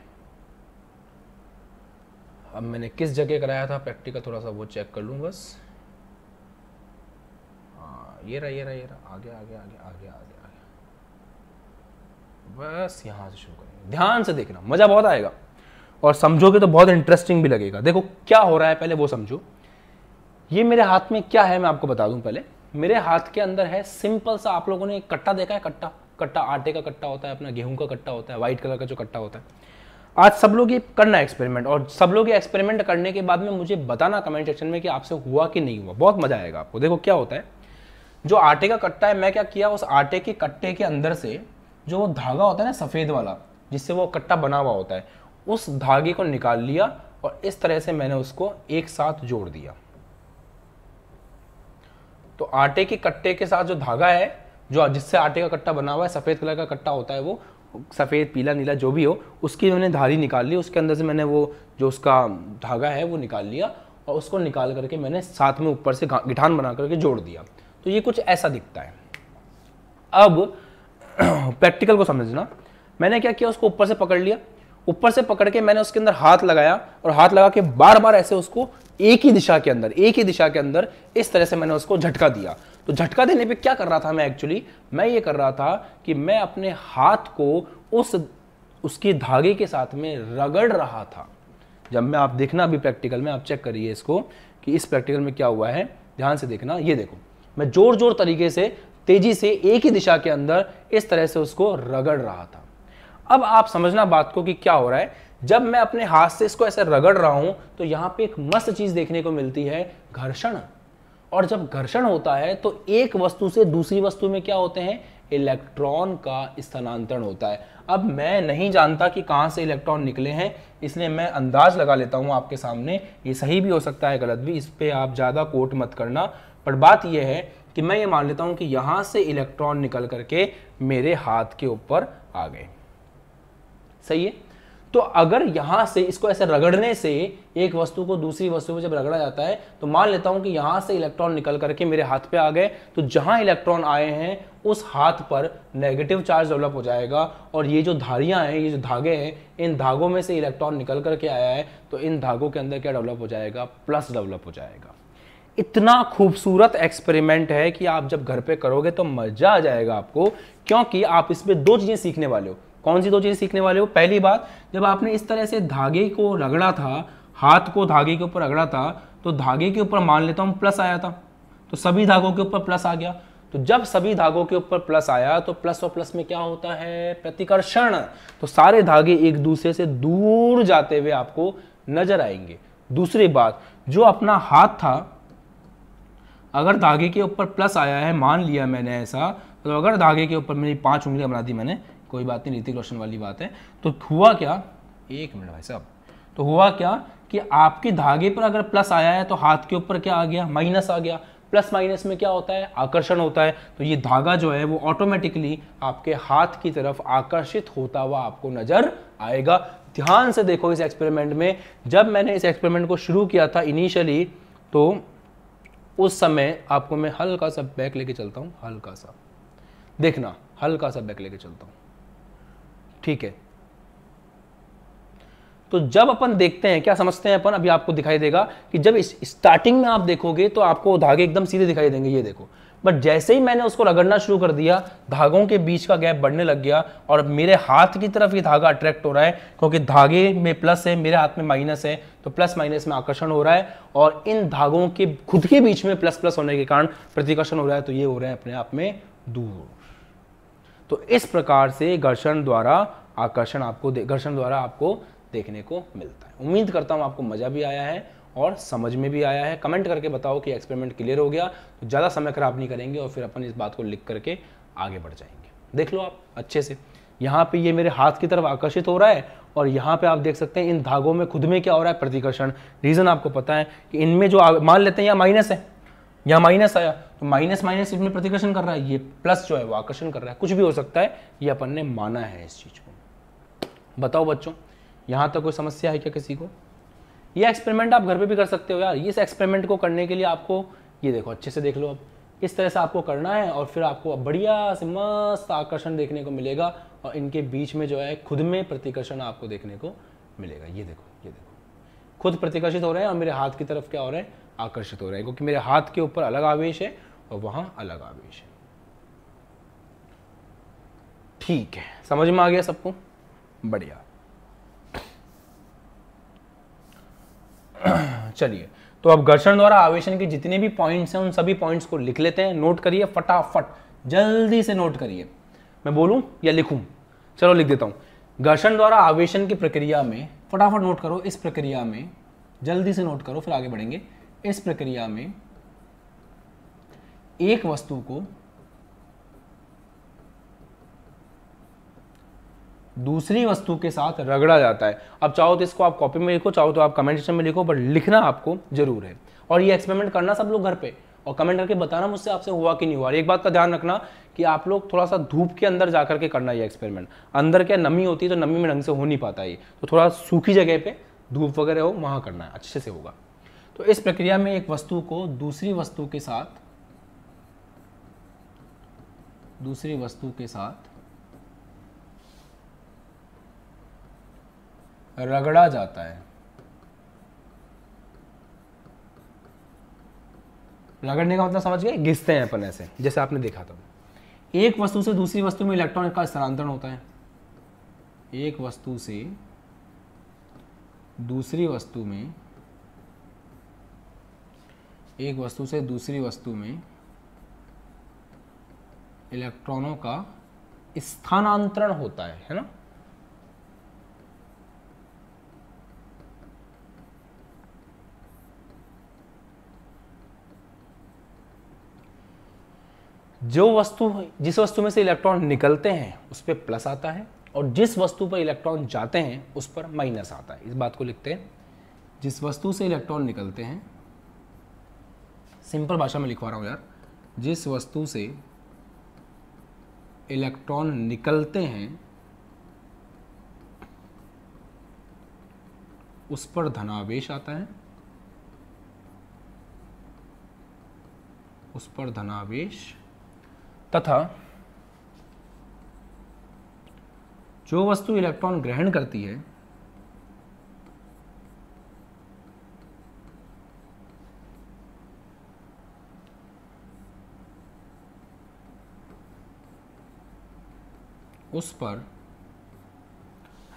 अब मैंने किस जगह कराया था? प्रैक्टिकल थोड़ा सा वो चेक कर लूँ बस। हाँ ये रहा ये रहा ये रहा। आगे आगे आगे आगे आगे आगे। बस यहाँ से शुरू करेंगे। ध्यान से देखना, मज़ा बहुत आएगा। और समझोगे तो बहुत इंटरेस्टिंग भी लगेगा। देखो, क्या हो रहा है पहले वो समझो। ये मेरे हाथ में क्या है, मैं आपको बता दूँ पहले। मेरे हाथ के अंदर है सिंपल सा, आप लोगों ने कट्टा देखा है? कट्टा। कट्टा, आटे का कट्टा होता है, अपना गेहूँ का कट्टा होता है व्हाइट कलर का जो कट्टा होता है। आज सब लोग ये करना एक्सपेरिमेंट और सब लोग ये एक्सपेरिमेंट करने के बाद में मुझे बताना कमेंट सेक्शन में कि आपसे हुआ कि नहीं हुआ। बहुत मज़ा आएगा आपको। देखो क्या होता है, जो आटे का कट्टा है, मैं क्या किया, उस आटे के कट्टे के अंदर से जो वो धागा होता है ना, सफ़ेद वाला, जिससे वो कट्टा बना हुआ होता है, उस धागे को निकाल लिया और इस तरह से मैंने उसको एक साथ जोड़ दिया। तो आटे के कट्टे के साथ जो धागा है जो जिससे आटे का कट्टा बना हुआ है, सफ़ेद कलर का कट्टा होता है वो, सफ़ेद, पीला, नीला, जो भी हो, उसकी मैंने धारी निकाल ली, उसके अंदर से मैंने वो, जो उसका धागा है, वो निकाल लिया और उसको निकाल करके मैंने साथ में ऊपर से गिठान बना करके जोड़ दिया। तो ये कुछ ऐसा दिखता है। अब प्रैक्टिकल को समझना। मैंने क्या किया, उसको ऊपर से पकड़ लिया ऊपर से पकड़ के मैंने उसके अंदर हाथ लगाया और हाथ लगा के बार बार ऐसे उसको एक ही दिशा के अंदर, एक ही दिशा के अंदर इस तरह से मैंने उसको झटका दिया। तो झटका देने पे क्या कर रहा था मैं एक्चुअली मैं ये कर रहा था कि मैं अपने हाथ को उस, उसके धागे के साथ में रगड़ रहा था। जब मैं, आप देखना अभी प्रैक्टिकल में, आप चेक करिए इसको कि इस प्रैक्टिकल में क्या हुआ है। ध्यान से देखना, ये देखो। मैं ज़ोर ज़ोर तरीके से, तेज़ी से एक ही दिशा के अंदर इस तरह से उसको रगड़ रहा था। अब आप समझना बात को कि क्या हो रहा है। जब मैं अपने हाथ से इसको ऐसे रगड़ रहा हूँ तो यहाँ पे एक मस्त चीज़ देखने को मिलती है, घर्षण। और जब घर्षण होता है तो एक वस्तु से दूसरी वस्तु में क्या होते हैं? इलेक्ट्रॉन का स्थानांतरण होता है। अब मैं नहीं जानता कि कहाँ से इलेक्ट्रॉन निकले हैं, इसलिए मैं अंदाज लगा लेता हूँ आपके सामने। ये सही भी हो सकता है, गलत भी, इस पर आप ज़्यादा कोट मत करना। पर बात यह है कि मैं ये मान लेता हूँ कि यहाँ से इलेक्ट्रॉन निकल करके मेरे हाथ के ऊपर आ गए। सही है? तो अगर यहाँ से इसको ऐसे रगड़ने से एक वस्तु को दूसरी वस्तु में जब रगड़ा जाता है तो मान लेता हूँ कि यहाँ से इलेक्ट्रॉन निकल करके मेरे हाथ पे आ गए तो जहाँ इलेक्ट्रॉन आए हैं, उस हाथ पर नेगेटिव चार्ज डेवलप हो जाएगा और ये जो धारियाँ हैं, ये जो धागे हैं, इन धागों में से इलेक्ट्रॉन निकल करके आया है तो इन धागों के अंदर क्या डेवलप हो जाएगा? प्लस डेवलप हो जाएगा। इतना खूबसूरत एक्सपेरिमेंट है कि आप जब घर पे करोगे तो मज़ा आ जाएगा आपको, क्योंकि आप इसमें दो चीज़ें सीखने वाले हो। कौन सी दो चीज़ सीखने वाले हो? पहली बात, जब आपने इस तरह से धागे को रगड़ा था, हाथ को धागे के ऊपर रगड़ा था तो धागे के ऊपर मान लेता हूँ प्लस आया था। तो सभी धागों के ऊपर प्लस आ गया। तो जब सभी धागों के ऊपर प्लस आया तो प्लस और प्लस में क्या होता है? प्रतिकर्षण। तो सारे धागे एक दूसरे से दूर जाते हुए आपको नज़र आएँगे। दूसरी बात, जो अपना हाथ था, अगर धागे के ऊपर प्लस आया है, मान लिया मैंने ऐसा तो अगर धागे के ऊपर मेरी पाँच उंगलियाँ बना दी मैंने कोई बात नहीं, ऋतिक रोशन वाली बात है। तो हुआ क्या? एक मिनट भाई साहब। तो हुआ क्या कि आपके धागे पर अगर प्लस आया है तो हाथ के ऊपर क्या आ गया? माइनस आ गया। प्लस माइनस में क्या होता है? आकर्षण होता है। तो ये धागा जो है, वो ऑटोमेटिकली आपके हाथ की तरफ़ आकर्षित होता हुआ आपको नज़र आएगा। ध्यान से देखो इस एक्सपेरिमेंट में। जब मैंने इस एक्सपेरिमेंट को शुरू किया था इनिशियली तो उस समय आपको मैं हल्का सा बैक लेके चलता हूँ, हल्का सा। देखना, हल्का सा बैक लेके चलता हूँ। ठीक है। तो जब अपन देखते हैं, क्या समझते हैं अपन? अभी आपको दिखाई देगा कि जब इस स्टार्टिंग में आप देखोगे तो आपको धागे एकदम सीधे दिखाई देंगे, ये देखो। बट जैसे ही मैंने उसको रगड़ना शुरू कर दिया, धागों के बीच का गैप बढ़ने लग गया और मेरे हाथ की तरफ़ ये धागा अट्रैक्ट हो रहा है, क्योंकि धागे में प्लस है, मेरे हाथ में माइनस है तो प्लस माइनस में आकर्षण हो रहा है और इन धागों के, खुद के बीच में प्लस प्लस होने के कारण प्रतिकर्षण हो रहा है तो ये हो रहा है अपने आप में दूर। तो इस प्रकार से घर्षण द्वारा आकर्षण आपको घर्षण द्वारा आपको देखने को मिलता है। उम्मीद करता हूँ आपको मज़ा भी आया है और समझ में भी आया है। कमेंट करके बताओ कि एक्सपेरिमेंट क्लियर हो गया। तो ज़्यादा समय खराब नहीं करेंगे और फिर अपन इस बात को लिख करके आगे बढ़ जाएँगे। देख लो आप, अच्छे से। यहाँ पे ये मेरे हाथ की तरफ़ आकर्षित हो रहा है और यहाँ पे आप देख सकते हैं इन धागों में, खुद में क्या हो रहा है प्रतिकर्षण। रीज़न आपको पता है कि इनमें जो मान लेते हैं यहाँ माइनस है। यहाँ माइनस आया तो माइनस माइनस इसमें प्रतिकर्षण कर रहा है, ये प्लस जो है वो आकर्षण कर रहा है। कुछ भी हो सकता है, ये अपन ने माना है इस चीज़ को। बताओ बच्चों, यहाँ तक कोई समस्या है क्या किसी को? ये एक्सपेरिमेंट आप घर पे भी कर सकते हो यार। इस एक्सपेरिमेंट को करने के लिए आपको, ये देखो, अच्छे से देख लो अब इस तरह से आपको करना है और फिर आपको बढ़िया से मस्त आकर्षण देखने को मिलेगा और इनके बीच में जो है खुद में प्रतिकर्षण आपको देखने को मिलेगा। ये देखो ये देखो। खुद प्रतिकर्षित हो रहे हैं और मेरे हाथ की तरफ़ क्या हो रहे हैं? आकर्षित हो रहे हैं, क्योंकि मेरे हाथ के ऊपर अलग आवेश है और वहाँ अलग आवेश है। ठीक है, समझ में आ गया सबको? बढ़िया। चलिए तो अब घर्षण द्वारा आवेशन के जितने भी पॉइंट्स हैं, उन सभी पॉइंट्स को लिख लेते हैं। नोट करिए फटाफट, जल्दी से नोट करिए। मैं बोलूँ या लिखूं? चलो लिख देता हूँ। घर्षण द्वारा आवेशन की प्रक्रिया में, फटाफट नोट करो, इस प्रक्रिया में, जल्दी से नोट करो, फिर आगे बढ़ेंगे। इस प्रक्रिया में एक वस्तु को दूसरी वस्तु के साथ रगड़ा जाता है। अब चाहो तो इसको आप कॉपी में लिखो, चाहो तो आप कमेंट सेक्शन में लिखो बट लिखना आपको ज़रूर है। और ये एक्सपेरिमेंट करना सब लोग घर पे। और कमेंट करके बताना मुझसे आपसे हुआ कि नहीं हुआ। एक बात का ध्यान रखना कि आप लोग थोड़ा सा धूप के अंदर जाकर के करना ये एक्सपेरिमेंट अंदर क्या नमी होती है तो नमी में ढंग से हो नहीं पाता ये। तो थोड़ा सूखी जगह पे धूप वगैरह हो, वहाँ करना है। अच्छे से होगा। तो इस प्रक्रिया में एक वस्तु को दूसरी वस्तु के साथ, दूसरी वस्तु के साथ रगड़ा जाता है। रगड़ने का मतलब समझ गए? घिसते हैं अपन ऐसे, जैसे आपने देखा था। एक वस्तु से दूसरी वस्तु में इलेक्ट्रॉन का स्थानांतरण होता है। एक वस्तु से दूसरी वस्तु में एक वस्तु से दूसरी वस्तु में इलेक्ट्रॉनों का स्थानांतरण होता है है ना? जो वस्तु, जिस वस्तु में से इलेक्ट्रॉन निकलते हैं, उस पर प्लस आता है और जिस वस्तु पर इलेक्ट्रॉन जाते हैं, उस पर माइनस आता है। इस बात को लिखते हैं। जिस वस्तु से इलेक्ट्रॉन निकलते हैं सिंपल भाषा में लिखवा रहा हूँ यार। जिस वस्तु से इलेक्ट्रॉन निकलते हैं, उस पर धनावेश आता है। उस पर धनावेश तथा जो वस्तु इलेक्ट्रॉन ग्रहण करती है उस पर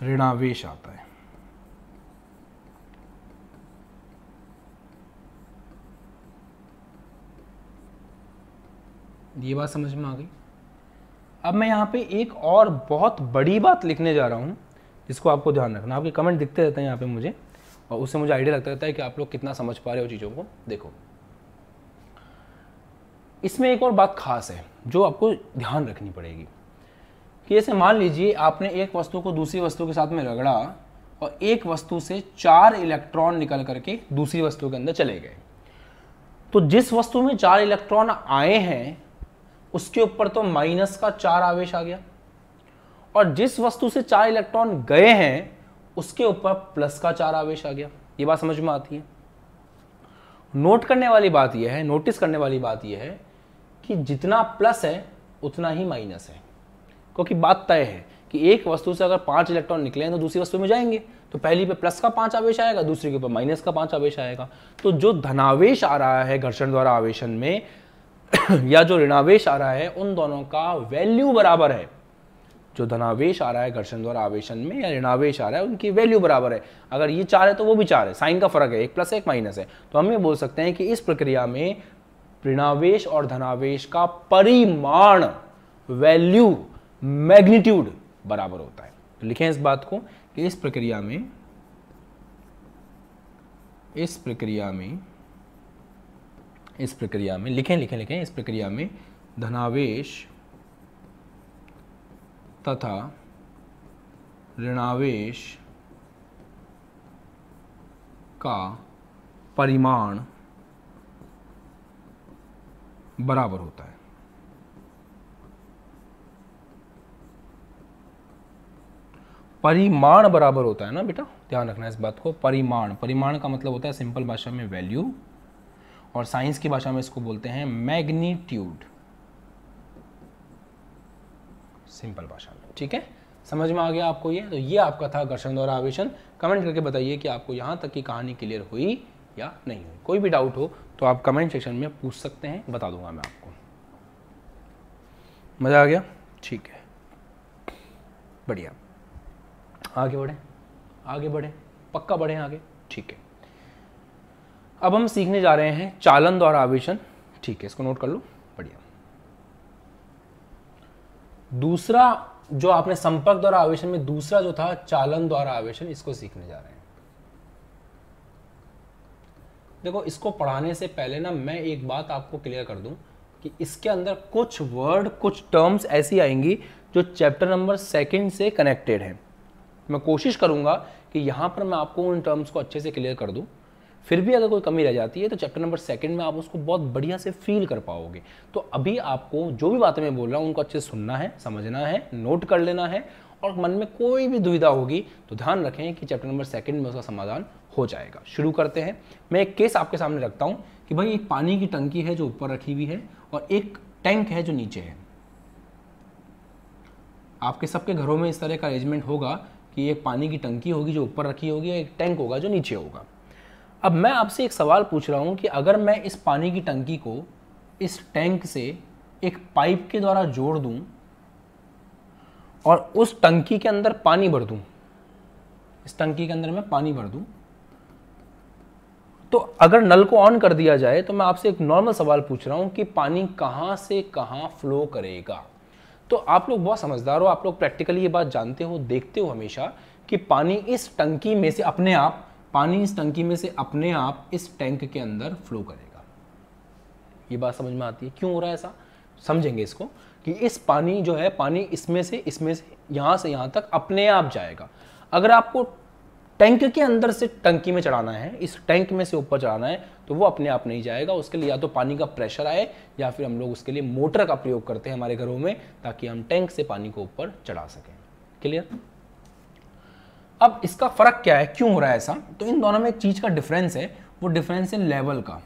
ऋणावेश आता है। ये बात समझ में आ गई? अब मैं यहाँ पे एक और बहुत बड़ी बात लिखने जा रहा हूँ, जिसको आपको ध्यान रखना आपके कमेंट दिखते रहते हैं यहाँ पे मुझे, और उससे मुझे आइडिया लगता रहता है कि आप लोग कितना समझ पा रहे हो चीज़ों को। देखो, इसमें एक और बात खास है, जो आपको ध्यान रखनी पड़ेगी। कि जैसे मान लीजिए आपने एक वस्तु को दूसरी वस्तु के साथ में रगड़ा और एक वस्तु से चार इलेक्ट्रॉन निकल करके दूसरी वस्तु के अंदर चले गए। तो जिस वस्तु में चार इलेक्ट्रॉन आए हैं, उसके ऊपर तो माइनस का चार आवेश आ गया। और जिस वस्तु से चार इलेक्ट्रॉन गए हैं, उसके ऊपर प्लस का चार आवेश आ गया। ये बात समझ में आती है? नोट करने वाली बात यह है, नोटिस करने वाली बात यह है कि जितना प्लस है, उतना ही माइनस है। क्योंकि बात तय है कि एक वस्तु से अगर पाँच इलेक्ट्रॉन निकले तो दूसरी वस्तु में जाएँगे। तो पहली पे प्लस का पाँच आवेश आएगा, दूसरी के ऊपर माइनस का पाँच आवेश आएगा। तो जो धनावेश आ रहा है घर्षण द्वारा आवेशन में, या जो ऋणावेश आ रहा है, उन दोनों का वैल्यू बराबर है। जो धनावेश आ रहा है घर्षण द्वारा आवेशन में, या ऋणावेश आ रहा है, उनकी वैल्यू बराबर है। अगर ये चार है तो वो भी चार है। साइन का फ़र्क है, एक प्लस एक माइनस है। तो हम ये बोल सकते हैं कि इस प्रक्रिया में ऋणावेश और धनावेश का परिमाण वैल्यू मैग्नीट्यूड बराबर होता है। तो लिखें इस बात को कि इस प्रक्रिया में, इस प्रक्रिया में, इस प्रक्रिया में, लिखें लिखें लिखें, इस प्रक्रिया में धनावेश तथा ऋणावेश का परिमाण बराबर होता है। परिमाण बराबर होता है ना बेटा? ध्यान रखना इस बात को, परिमाण। परिमाण का मतलब होता है सिंपल भाषा में वैल्यू और साइंस की भाषा में इसको बोलते हैं मैग्नीट्यूड सिंपल भाषा में, ठीक है? समझ में आ गया आपको ये? तो ये आपका था घर्षण द्वारा आवेशन। कमेंट करके बताइए कि आपको यहाँ तक की कहानी क्लियर हुई या नहीं हुई। कोई भी डाउट हो तो आप कमेंट सेक्शन में पूछ सकते हैं, बता दूँगा मैं आपको। मज़ा आ गया? ठीक है। बढ़िया। आगे बढ़े आगे बढ़े पक्का बढ़े आगे। ठीक है। अब हम सीखने जा रहे हैं चालन द्वारा आवेशन। ठीक है इसको नोट कर लो। बढ़िया। दूसरा जो आपने संपर्क द्वारा आवेशन में दूसरा जो था चालन द्वारा आवेशन इसको सीखने जा रहे हैं। देखो इसको पढ़ाने से पहले ना मैं एक बात आपको क्लियर कर दूँ कि इसके अंदर कुछ वर्ड कुछ टर्म्स ऐसी आएँगी जो चैप्टर नंबर सेकंड से कनेक्टेड है। मैं कोशिश करूँगा कि यहाँ पर मैं आपको उन टर्म्स को अच्छे से क्लियर कर दूँ। फिर भी अगर कोई कमी रह जाती है तो चैप्टर नंबर सेकंड में आप उसको बहुत बढ़िया से फील कर पाओगे। तो अभी आपको जो भी बातें मैं बोल रहा हूँ, उनको अच्छे से सुनना है, समझना है नोट कर लेना है और मन में कोई भी दुविधा होगी तो ध्यान रखें कि चैप्टर नंबर सेकंड में उसका समाधान हो जाएगा। शुरू करते हैं। मैं एक केस आपके सामने रखता हूँ कि भाई एक पानी की टंकी है जो ऊपर रखी हुई है और एक टैंक है जो नीचे है। आपके सबके घरों में इस तरह का अरेंजमेंट होगा कि एक पानी की टंकी होगी जो ऊपर रखी होगी एक टैंक होगा जो नीचे होगा। अब मैं आपसे एक सवाल पूछ रहा हूँ कि अगर मैं इस पानी की टंकी को इस टैंक से एक पाइप के द्वारा जोड़ दूँ और उस टंकी के अंदर पानी भर दूँ, इस टंकी के अंदर मैं पानी भर दूँ तो अगर नल को ऑन कर दिया जाए तो मैं आपसे एक नॉर्मल सवाल पूछ रहा हूँ कि पानी कहाँ से कहाँ फ्लो करेगा। तो आप लोग बहुत समझदार हो, आप लोग प्रैक्टिकली ये बात जानते हो, देखते हो हमेशा कि पानी इस टंकी में से अपने आप, पानी इस टंकी में से अपने आप इस टैंक के अंदर फ्लो करेगा। ये बात समझ में आती है? क्यों हो रहा है ऐसा? समझेंगे इसको कि इस पानी जो है, पानी इसमें से इसमें से यहाँ से यहाँ तक अपने आप जाएगा। अगर आपको टैंक के अंदर से टंकी में चढ़ाना है, इस टैंक में से ऊपर चढ़ाना है तो वो अपने आप नहीं जाएगा। उसके लिए या तो पानी का प्रेशर आए, या फिर हम लोग उसके लिए मोटर का प्रयोग करते हैं हमारे घरों में, ताकि हम टैंक से पानी को ऊपर चढ़ा सकें। क्लियर अब इसका फ़र्क क्या है? क्यों हो रहा है ऐसा? तो इन दोनों में एक चीज़ का डिफरेंस है, वो डिफरेंस है लेवल का।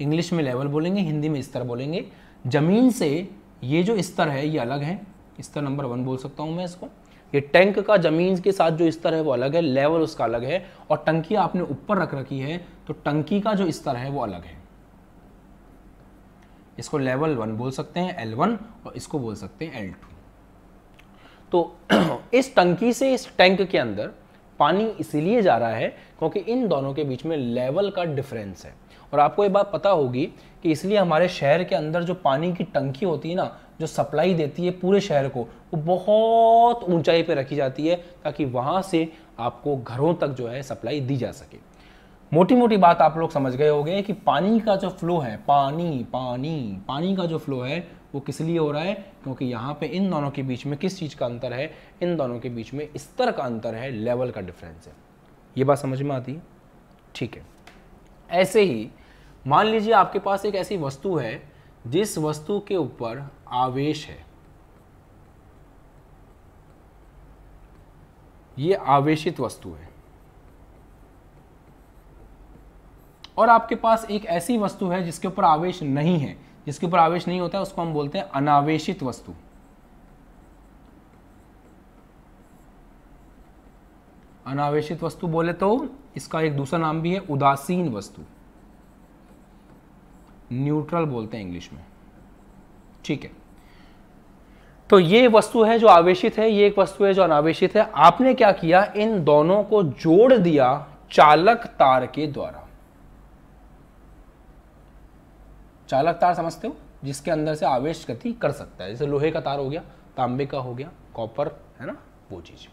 इंग्लिश में लेवल बोलेंगे, हिंदी में स्तर बोलेंगे। ज़मीन से ये जो स्तर है, ये अलग है। स्तर नंबर वन बोल सकता हूँ मैं इसको। ये टैंक का ज़मीन के साथ जो स्तर है वो अलग है लेवल उसका अलग है, और टंकी आपने ऊपर रख रखी है तो टंकी का जो स्तर है वो अलग है। इसको लेवल वन बोल सकते हैं एल वन और इसको बोल सकते हैं एल टू तो इस टंकी से, इस टैंक के अंदर पानी इसीलिए जा रहा है क्योंकि इन दोनों के बीच में लेवल का डिफरेंस है। और आपको ये बात पता होगी कि इसलिए हमारे शहर के अंदर जो पानी की टंकी होती है ना जो सप्लाई देती है पूरे शहर को, वो बहुत ऊंचाई पे रखी जाती है ताकि वहाँ से आपको घरों तक जो है सप्लाई दी जा सके। मोटी मोटी बात आप लोग समझ गए होंगे कि पानी का जो फ्लो है, पानी पानी पानी का जो फ्लो है, वो किस लिए हो रहा है? क्योंकि यहाँ पे इन दोनों के बीच में किस चीज़ का अंतर है? इन दोनों के बीच में स्तर का अंतर है, लेवल का डिफरेंस है। ये बात समझ में आती है? ठीक है। ऐसे ही, मान लीजिए आपके पास एक ऐसी वस्तु है, जिस वस्तु के ऊपर आवेश है। ये आवेशित वस्तु है। और आपके पास एक ऐसी वस्तु है जिसके ऊपर आवेश नहीं है। जिसके ऊपर आवेश नहीं होता है उसको हम बोलते हैं अनावेशित वस्तु। अनावेशित वस्तु बोले तो इसका एक दूसरा नाम भी है उदासीन वस्तु। न्यूट्रल बोलते हैं इंग्लिश में। ठीक है। तो ये वस्तु है जो आवेशित है, ये एक वस्तु है जो अनावेशित है। आपने क्या किया? इन दोनों को जोड़ दिया चालक तार के द्वारा। चालक तार समझते हो? जिसके अंदर से आवेश गति कर सकता है। जैसे लोहे का तार हो गया, तांबे का हो गया, कॉपर, है ना? वो चीज़।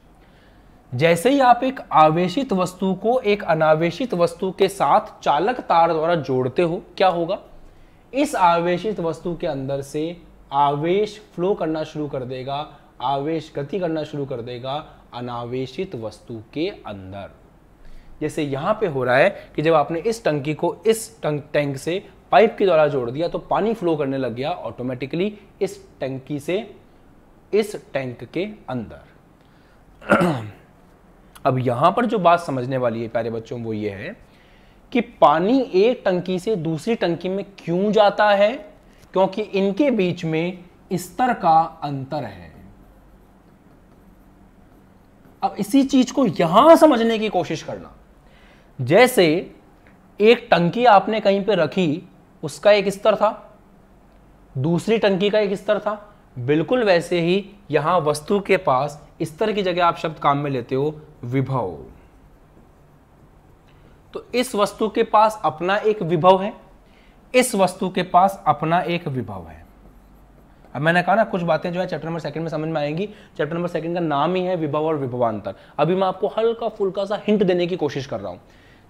जैसे ही आप एक आवेशित वस्तु को एक अनावेशित वस्तु के साथ चालक तार द्वारा जोड़ते हो, क्या होगा? इस आवेशित वस्तु के अंदर से आवेश फ्लो करना शुरू कर देगा, आवेश गति करना शुरू कर देगा अनावेशित वस्तु के अंदर। जैसे यहाँ पे हो रहा है कि जब आपने इस टंकी को इस टैंक से पाइप के द्वारा जोड़ दिया तो पानी फ्लो करने लग गया ऑटोमेटिकली इस टंकी से, इस टैंक के अंदर। अब यहाँ पर जो बात समझने वाली है, प्यारे बच्चों, वो ये है कि पानी एक टंकी से दूसरी टंकी में क्यों जाता है? क्योंकि इनके बीच में स्तर का अंतर है। अब इसी चीज़ को यहाँ समझने की कोशिश करना। जैसे एक टंकी आपने कहीं पे रखी, उसका एक स्तर था, दूसरी टंकी का एक स्तर था। बिल्कुल वैसे ही यहाँ वस्तु के पास स्तर की जगह आप शब्द काम में लेते हो, विभव। तो इस वस्तु के पास अपना एक विभव है, इस वस्तु के पास अपना एक विभव है। अब मैंने कहा ना, कुछ बातें जो है चैप्टर नंबर सेकंड में समझ में आएँगी। चैप्टर नंबर सेकंड का नाम ही है विभव और विभवांतर। अभी मैं आपको हल्का फुल्का सा हिंट देने की कोशिश कर रहा हूँ।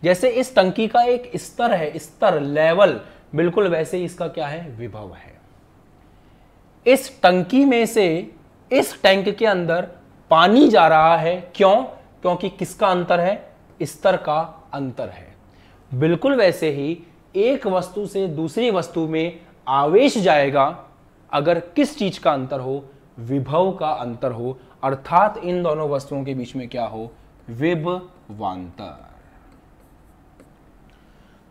जैसे इस टंकी का एक स्तर है, स्तर लेवल बिल्कुल वैसे ही इसका क्या है? विभव है। इस टंकी में से इस टैंक के अंदर पानी जा रहा है। क्यों? क्योंकि किसका अंतर है? स्तर का अंतर है। बिल्कुल वैसे ही एक वस्तु से दूसरी वस्तु में आवेश जाएगा, अगर किस चीज़ का अंतर हो, विभव का अंतर हो, अर्थात इन दोनों वस्तुओं के बीच में क्या हो, विभवांतर।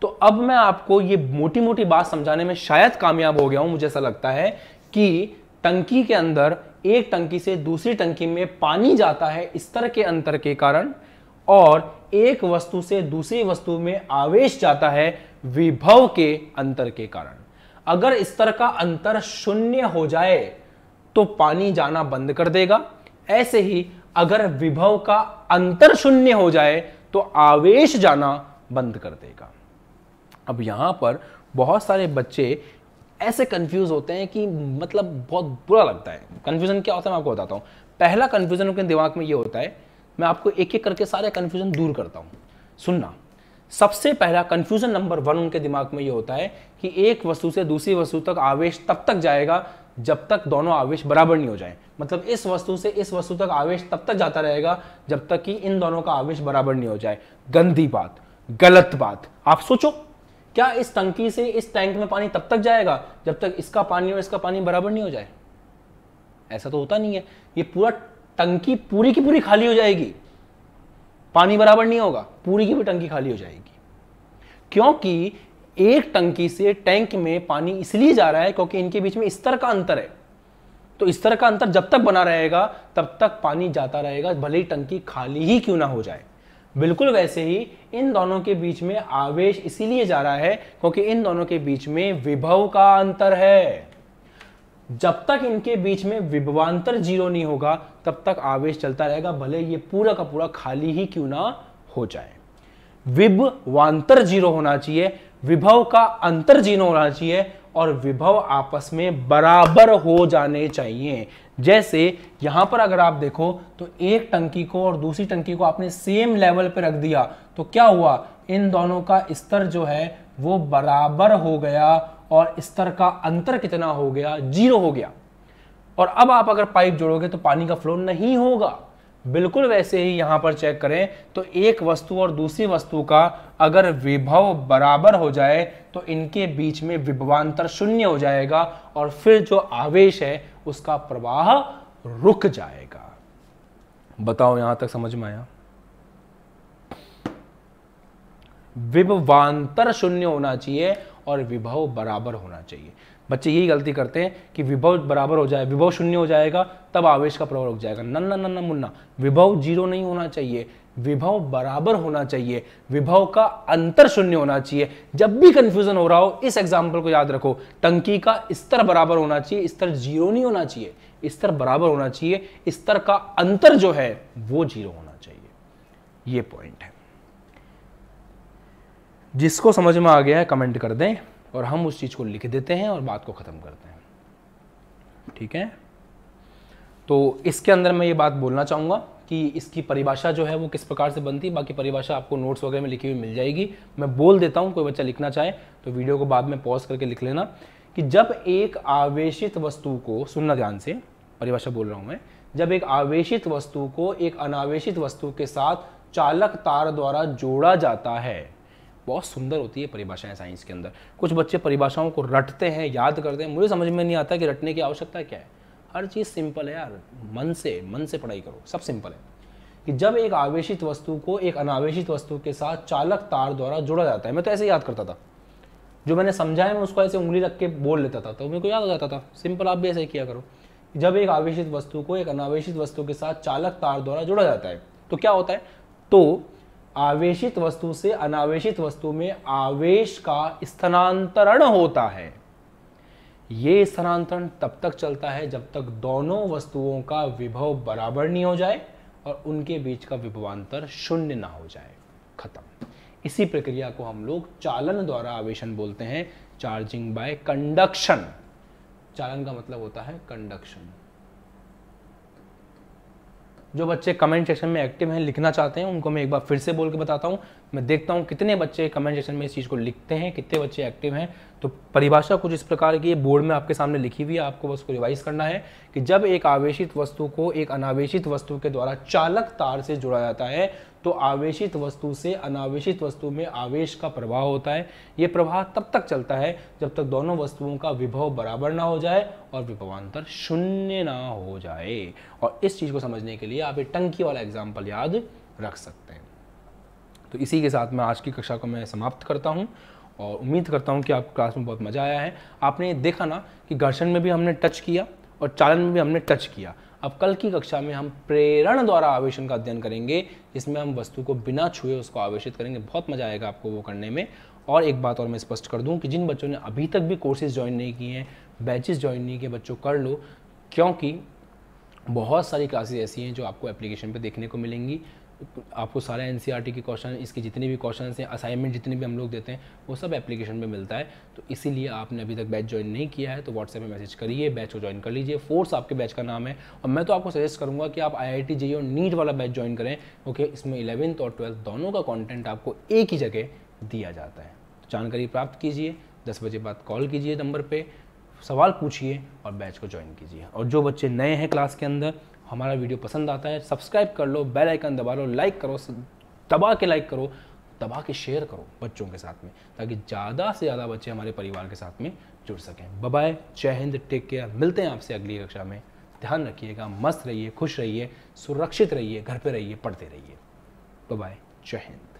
तो अब मैं आपको ये मोटी मोटी बात समझाने में शायद कामयाब हो गया हूँ, मुझे ऐसा लगता है कि टंकी के अंदर एक टंकी से दूसरी टंकी में पानी जाता है स्तर के अंतर के कारण, और एक वस्तु से दूसरी वस्तु में आवेश जाता है विभव के अंतर के कारण। अगर स्तर का अंतर शून्य हो जाए तो पानी जाना बंद कर देगा। ऐसे ही अगर विभव का अंतर शून्य हो जाए तो आवेश जाना बंद कर देगा। अब यहाँ पर बहुत सारे बच्चे ऐसे कंफ्यूज होते हैं कि मतलब बहुत बुरा लगता है। कंफ्यूजन क्या होता है मैं आपको बताता हूँ। पहला कंफ्यूजन उनके दिमाग में ये होता है मैं आपको एक एक करके सारे कंफ्यूजन दूर करता हूँ। सुनना। सबसे पहला कंफ्यूजन नंबर वन उनके दिमाग में ये होता है कि एक वस्तु से दूसरी वस्तु तक आवेश तब तक जाएगा जब तक दोनों आवेश बराबर नहीं हो जाए। मतलब इस वस्तु से इस वस्तु तक आवेश तब तक जाता रहेगा जब तक कि इन दोनों का आवेश बराबर नहीं हो जाए। गंदी बात, गलत बात। आप सोचो, क्या इस टंकी से इस टैंक में पानी तब तक जाएगा जब तक इसका पानी और इसका पानी बराबर नहीं हो जाए? ऐसा तो होता नहीं है। ये पूरा टंकी पूरी की पूरी खाली हो जाएगी। पानी बराबर नहीं होगा, पूरी की भी टंकी खाली हो जाएगी। क्योंकि एक टंकी से टैंक में पानी इसलिए जा रहा है क्योंकि इनके बीच में स्तर का अंतर है। तो इस तरह का अंतर जब तक बना रहेगा, तब तक पानी जाता रहेगा, भले ही टंकी खाली ही क्यों ना हो जाए। बिल्कुल वैसे ही इन दोनों के बीच में आवेश इसीलिए जा रहा है क्योंकि इन दोनों के बीच में विभव का अंतर है। जब तक इनके बीच में विभवांतर ज़ीरो नहीं होगा, तब तक आवेश चलता रहेगा, भले ये पूरा का पूरा खाली ही क्यों ना हो जाए। विभवांतर ज़ीरो होना चाहिए, विभव का अंतर ज़ीरो होना चाहिए, और विभव आपस में बराबर हो जाने चाहिए। जैसे यहाँ पर अगर आप देखो तो एक टंकी को और दूसरी टंकी को आपने सेम लेवल पर रख दिया तो क्या हुआ? इन दोनों का स्तर जो है, वो बराबर हो गया और स्तर का अंतर कितना हो गया? ज़ीरो हो गया। और अब आप अगर पाइप जोड़ोगे तो पानी का फ्लो नहीं होगा। बिल्कुल वैसे ही यहाँ पर चेक करें तो एक वस्तु और दूसरी वस्तु का अगर विभव बराबर हो जाए तो इनके बीच में विभवांतर शून्य हो जाएगा और फिर जो आवेश है उसका प्रवाह रुक जाएगा। बताओ यहाँ तक समझ में आया? विभवांतर शून्य होना चाहिए और विभव बराबर होना चाहिए। बच्चे यही गलती करते हैं कि विभव बराबर हो जाए, विभव शून्य हो जाएगा, तब आवेश का प्रभाव रुक जाएगा। नन्ना नन्ना मुन्ना, विभव ज़ीरो नहीं होना चाहिए। विभव बराबर होना चाहिए। विभव का अंतर शून्य होना चाहिए। जब भी कंफ्यूजन हो रहा हो, इस एग्ज़ाम्पल को याद रखो, टंकी का स्तर बराबर होना चाहिए, स्तर ज़ीरो नहीं होना चाहिए। स्तर बराबर होना चाहिए। स्तर का अंतर जो है, वो ज़ीरो होना चाहिए। ये पॉइंट है। जिसको समझ में आ गया है कमेंट कर दें और हम उस चीज़ को लिख देते हैं और बात को ख़त्म करते हैं। ठीक है? तो इसके अंदर मैं ये बात बोलना चाहूँगा कि इसकी परिभाषा जो है वो किस प्रकार से बनती बाकी परिभाषा आपको नोट्स वगैरह में लिखी हुई मिल जाएगी। मैं बोल देता हूँ, कोई बच्चा लिखना चाहे तो वीडियो को बाद में पॉज करके लिख लेना कि जब एक आवेशित वस्तु को, सुनना ध्यान से, परिभाषा बोल रहा हूँ मैं, जब एक आवेशित वस्तु को, एक अनावेशित वस्तु के साथ चालक तार द्वारा जोड़ा जाता है बहुत सुंदर होती है परिभाषाएँ साइंस के अंदर। कुछ बच्चे परिभाषाओं को रटते हैं, याद करते हैं। मुझे समझ में नहीं आता कि रटने की आवश्यकता क्या है। हर चीज़ सिंपल है यार। मन से मन से पढ़ाई करो। सब सिंपल है। कि जब एक आवेशित वस्तु को एक अनावेशित वस्तु के साथ चालक तार द्वारा जोड़ा जाता है, मैं तो ऐसे याद करता था। जो मैंने समझा है मैं उसको ऐसे उंगली रख के बोल लेता था तो मेरे को याद हो जाता था। सिंपल आप भी ऐसे किया करो। जब एक आवेशित वस्तु को एक अनावेशित वस्तु के साथ चालक तार द्वारा जोड़ा जाता है तो क्या होता है? तो आवेशित वस्तु से अनावेशित वस्तु में आवेश का स्थानांतरण होता है। ये स्थानांतरण तब तक चलता है जब तक दोनों वस्तुओं का विभव बराबर नहीं हो जाए और उनके बीच का विभवांतर शून्य ना हो जाए। खत्म। इसी प्रक्रिया को हम लोग चालन द्वारा आवेशन बोलते हैं, चार्जिंग बाय कंडक्शन। चालन का मतलब होता है कंडक्शन। जो बच्चे कमेंट सेक्शन में एक्टिव हैं, लिखना चाहते हैं, उनको मैं एक बार फिर से बोल के बताता हूँ। मैं देखता हूँ कितने बच्चे कमेंट सेक्शन में इस चीज़ को लिखते हैं, कितने बच्चे एक्टिव हैं। तो परिभाषा कुछ इस प्रकार की बोर्ड में आपके सामने लिखी हुई है, आपको बस को रिवाइज करना है कि जब एक आवेशित वस्तु को एक अनावेशित वस्तु के द्वारा चालक तार से जुड़ा जाता है तो आवेशित वस्तु से अनावेशित वस्तु में आवेश का प्रवाह होता है। ये प्रवाह तब तक चलता है जब तक दोनों वस्तुओं का विभव बराबर ना हो जाए और विभवांतर शून्य ना हो जाए। और इस चीज़ को समझने के लिए आप एक टंकी वाला एग्ज़ाम्पल याद रख सकते हैं। तो इसी के साथ मैं आज की कक्षा को मैं समाप्त करता हूँ और उम्मीद करता हूँ कि आपको क्लास में बहुत मज़ा आया है। आपने देखा ना कि घर्षण में भी हमने टच किया और चालन में भी हमने टच किया। अब कल की कक्षा में हम प्रेरण द्वारा आवेशन का अध्ययन करेंगे इसमें हम वस्तु को बिना छुए उसको आवेशित करेंगे। बहुत मज़ा आएगा आपको वो करने में। और एक बात और मैं स्पष्ट कर दूँ कि जिन बच्चों ने अभी तक भी कोर्सेज ज्वाइन नहीं किए हैं बैचेस ज्वाइन नहीं किए, बच्चों कर लो, क्योंकि बहुत सारी क्लासेज ऐसी हैं जो आपको एप्लीकेशन पर देखने को मिलेंगी। आपको सारे एन e के क्वेश्चन इसके जितने भी क्वेश्चन हैं असाइनमेंट जितने भी हम लोग देते हैं, वो सब एप्लीकेशन में मिलता है। तो इसीलिए आपने अभी तक बैच ज्वाइन नहीं किया है तो व्हाट्सएप में मैसेज करिए बैच को ज्वाइन कर लीजिए। फोर्स आपके बैच का नाम है। और मैं तो आपको सजेस्ट करूँगा कि आप आई आई टी और नीट वाला बैच ज्वाइन करें। क्योंकि इसमें इलेवेंथ और ट्वेल्थ दोनों का कॉन्टेंट आपको एक ही जगह दिया जाता है। तो जानकारी प्राप्त कीजिए, दस बजे बाद कॉल कीजिए नंबर पर सवाल पूछिए और बैच को ज्वाइन कीजिए। और जो बच्चे नए हैं क्लास के अंदर हमारा वीडियो पसंद आता है, सब्सक्राइब कर लो, बेल आइकन दबा लो, लाइक करो दबा के लाइक करो, दबा के शेयर करो बच्चों के साथ में, ताकि ज़्यादा से ज़्यादा बच्चे हमारे परिवार के साथ में जुड़ सकें। बाय जय हिंद टेक केयर मिलते हैं आपसे अगली कक्षा में। ध्यान रखिएगा, मस्त रहिए, खुश रहिए, सुरक्षित रहिए, घर पर रहिए, पढ़ते रहिए। बाय जय हिंद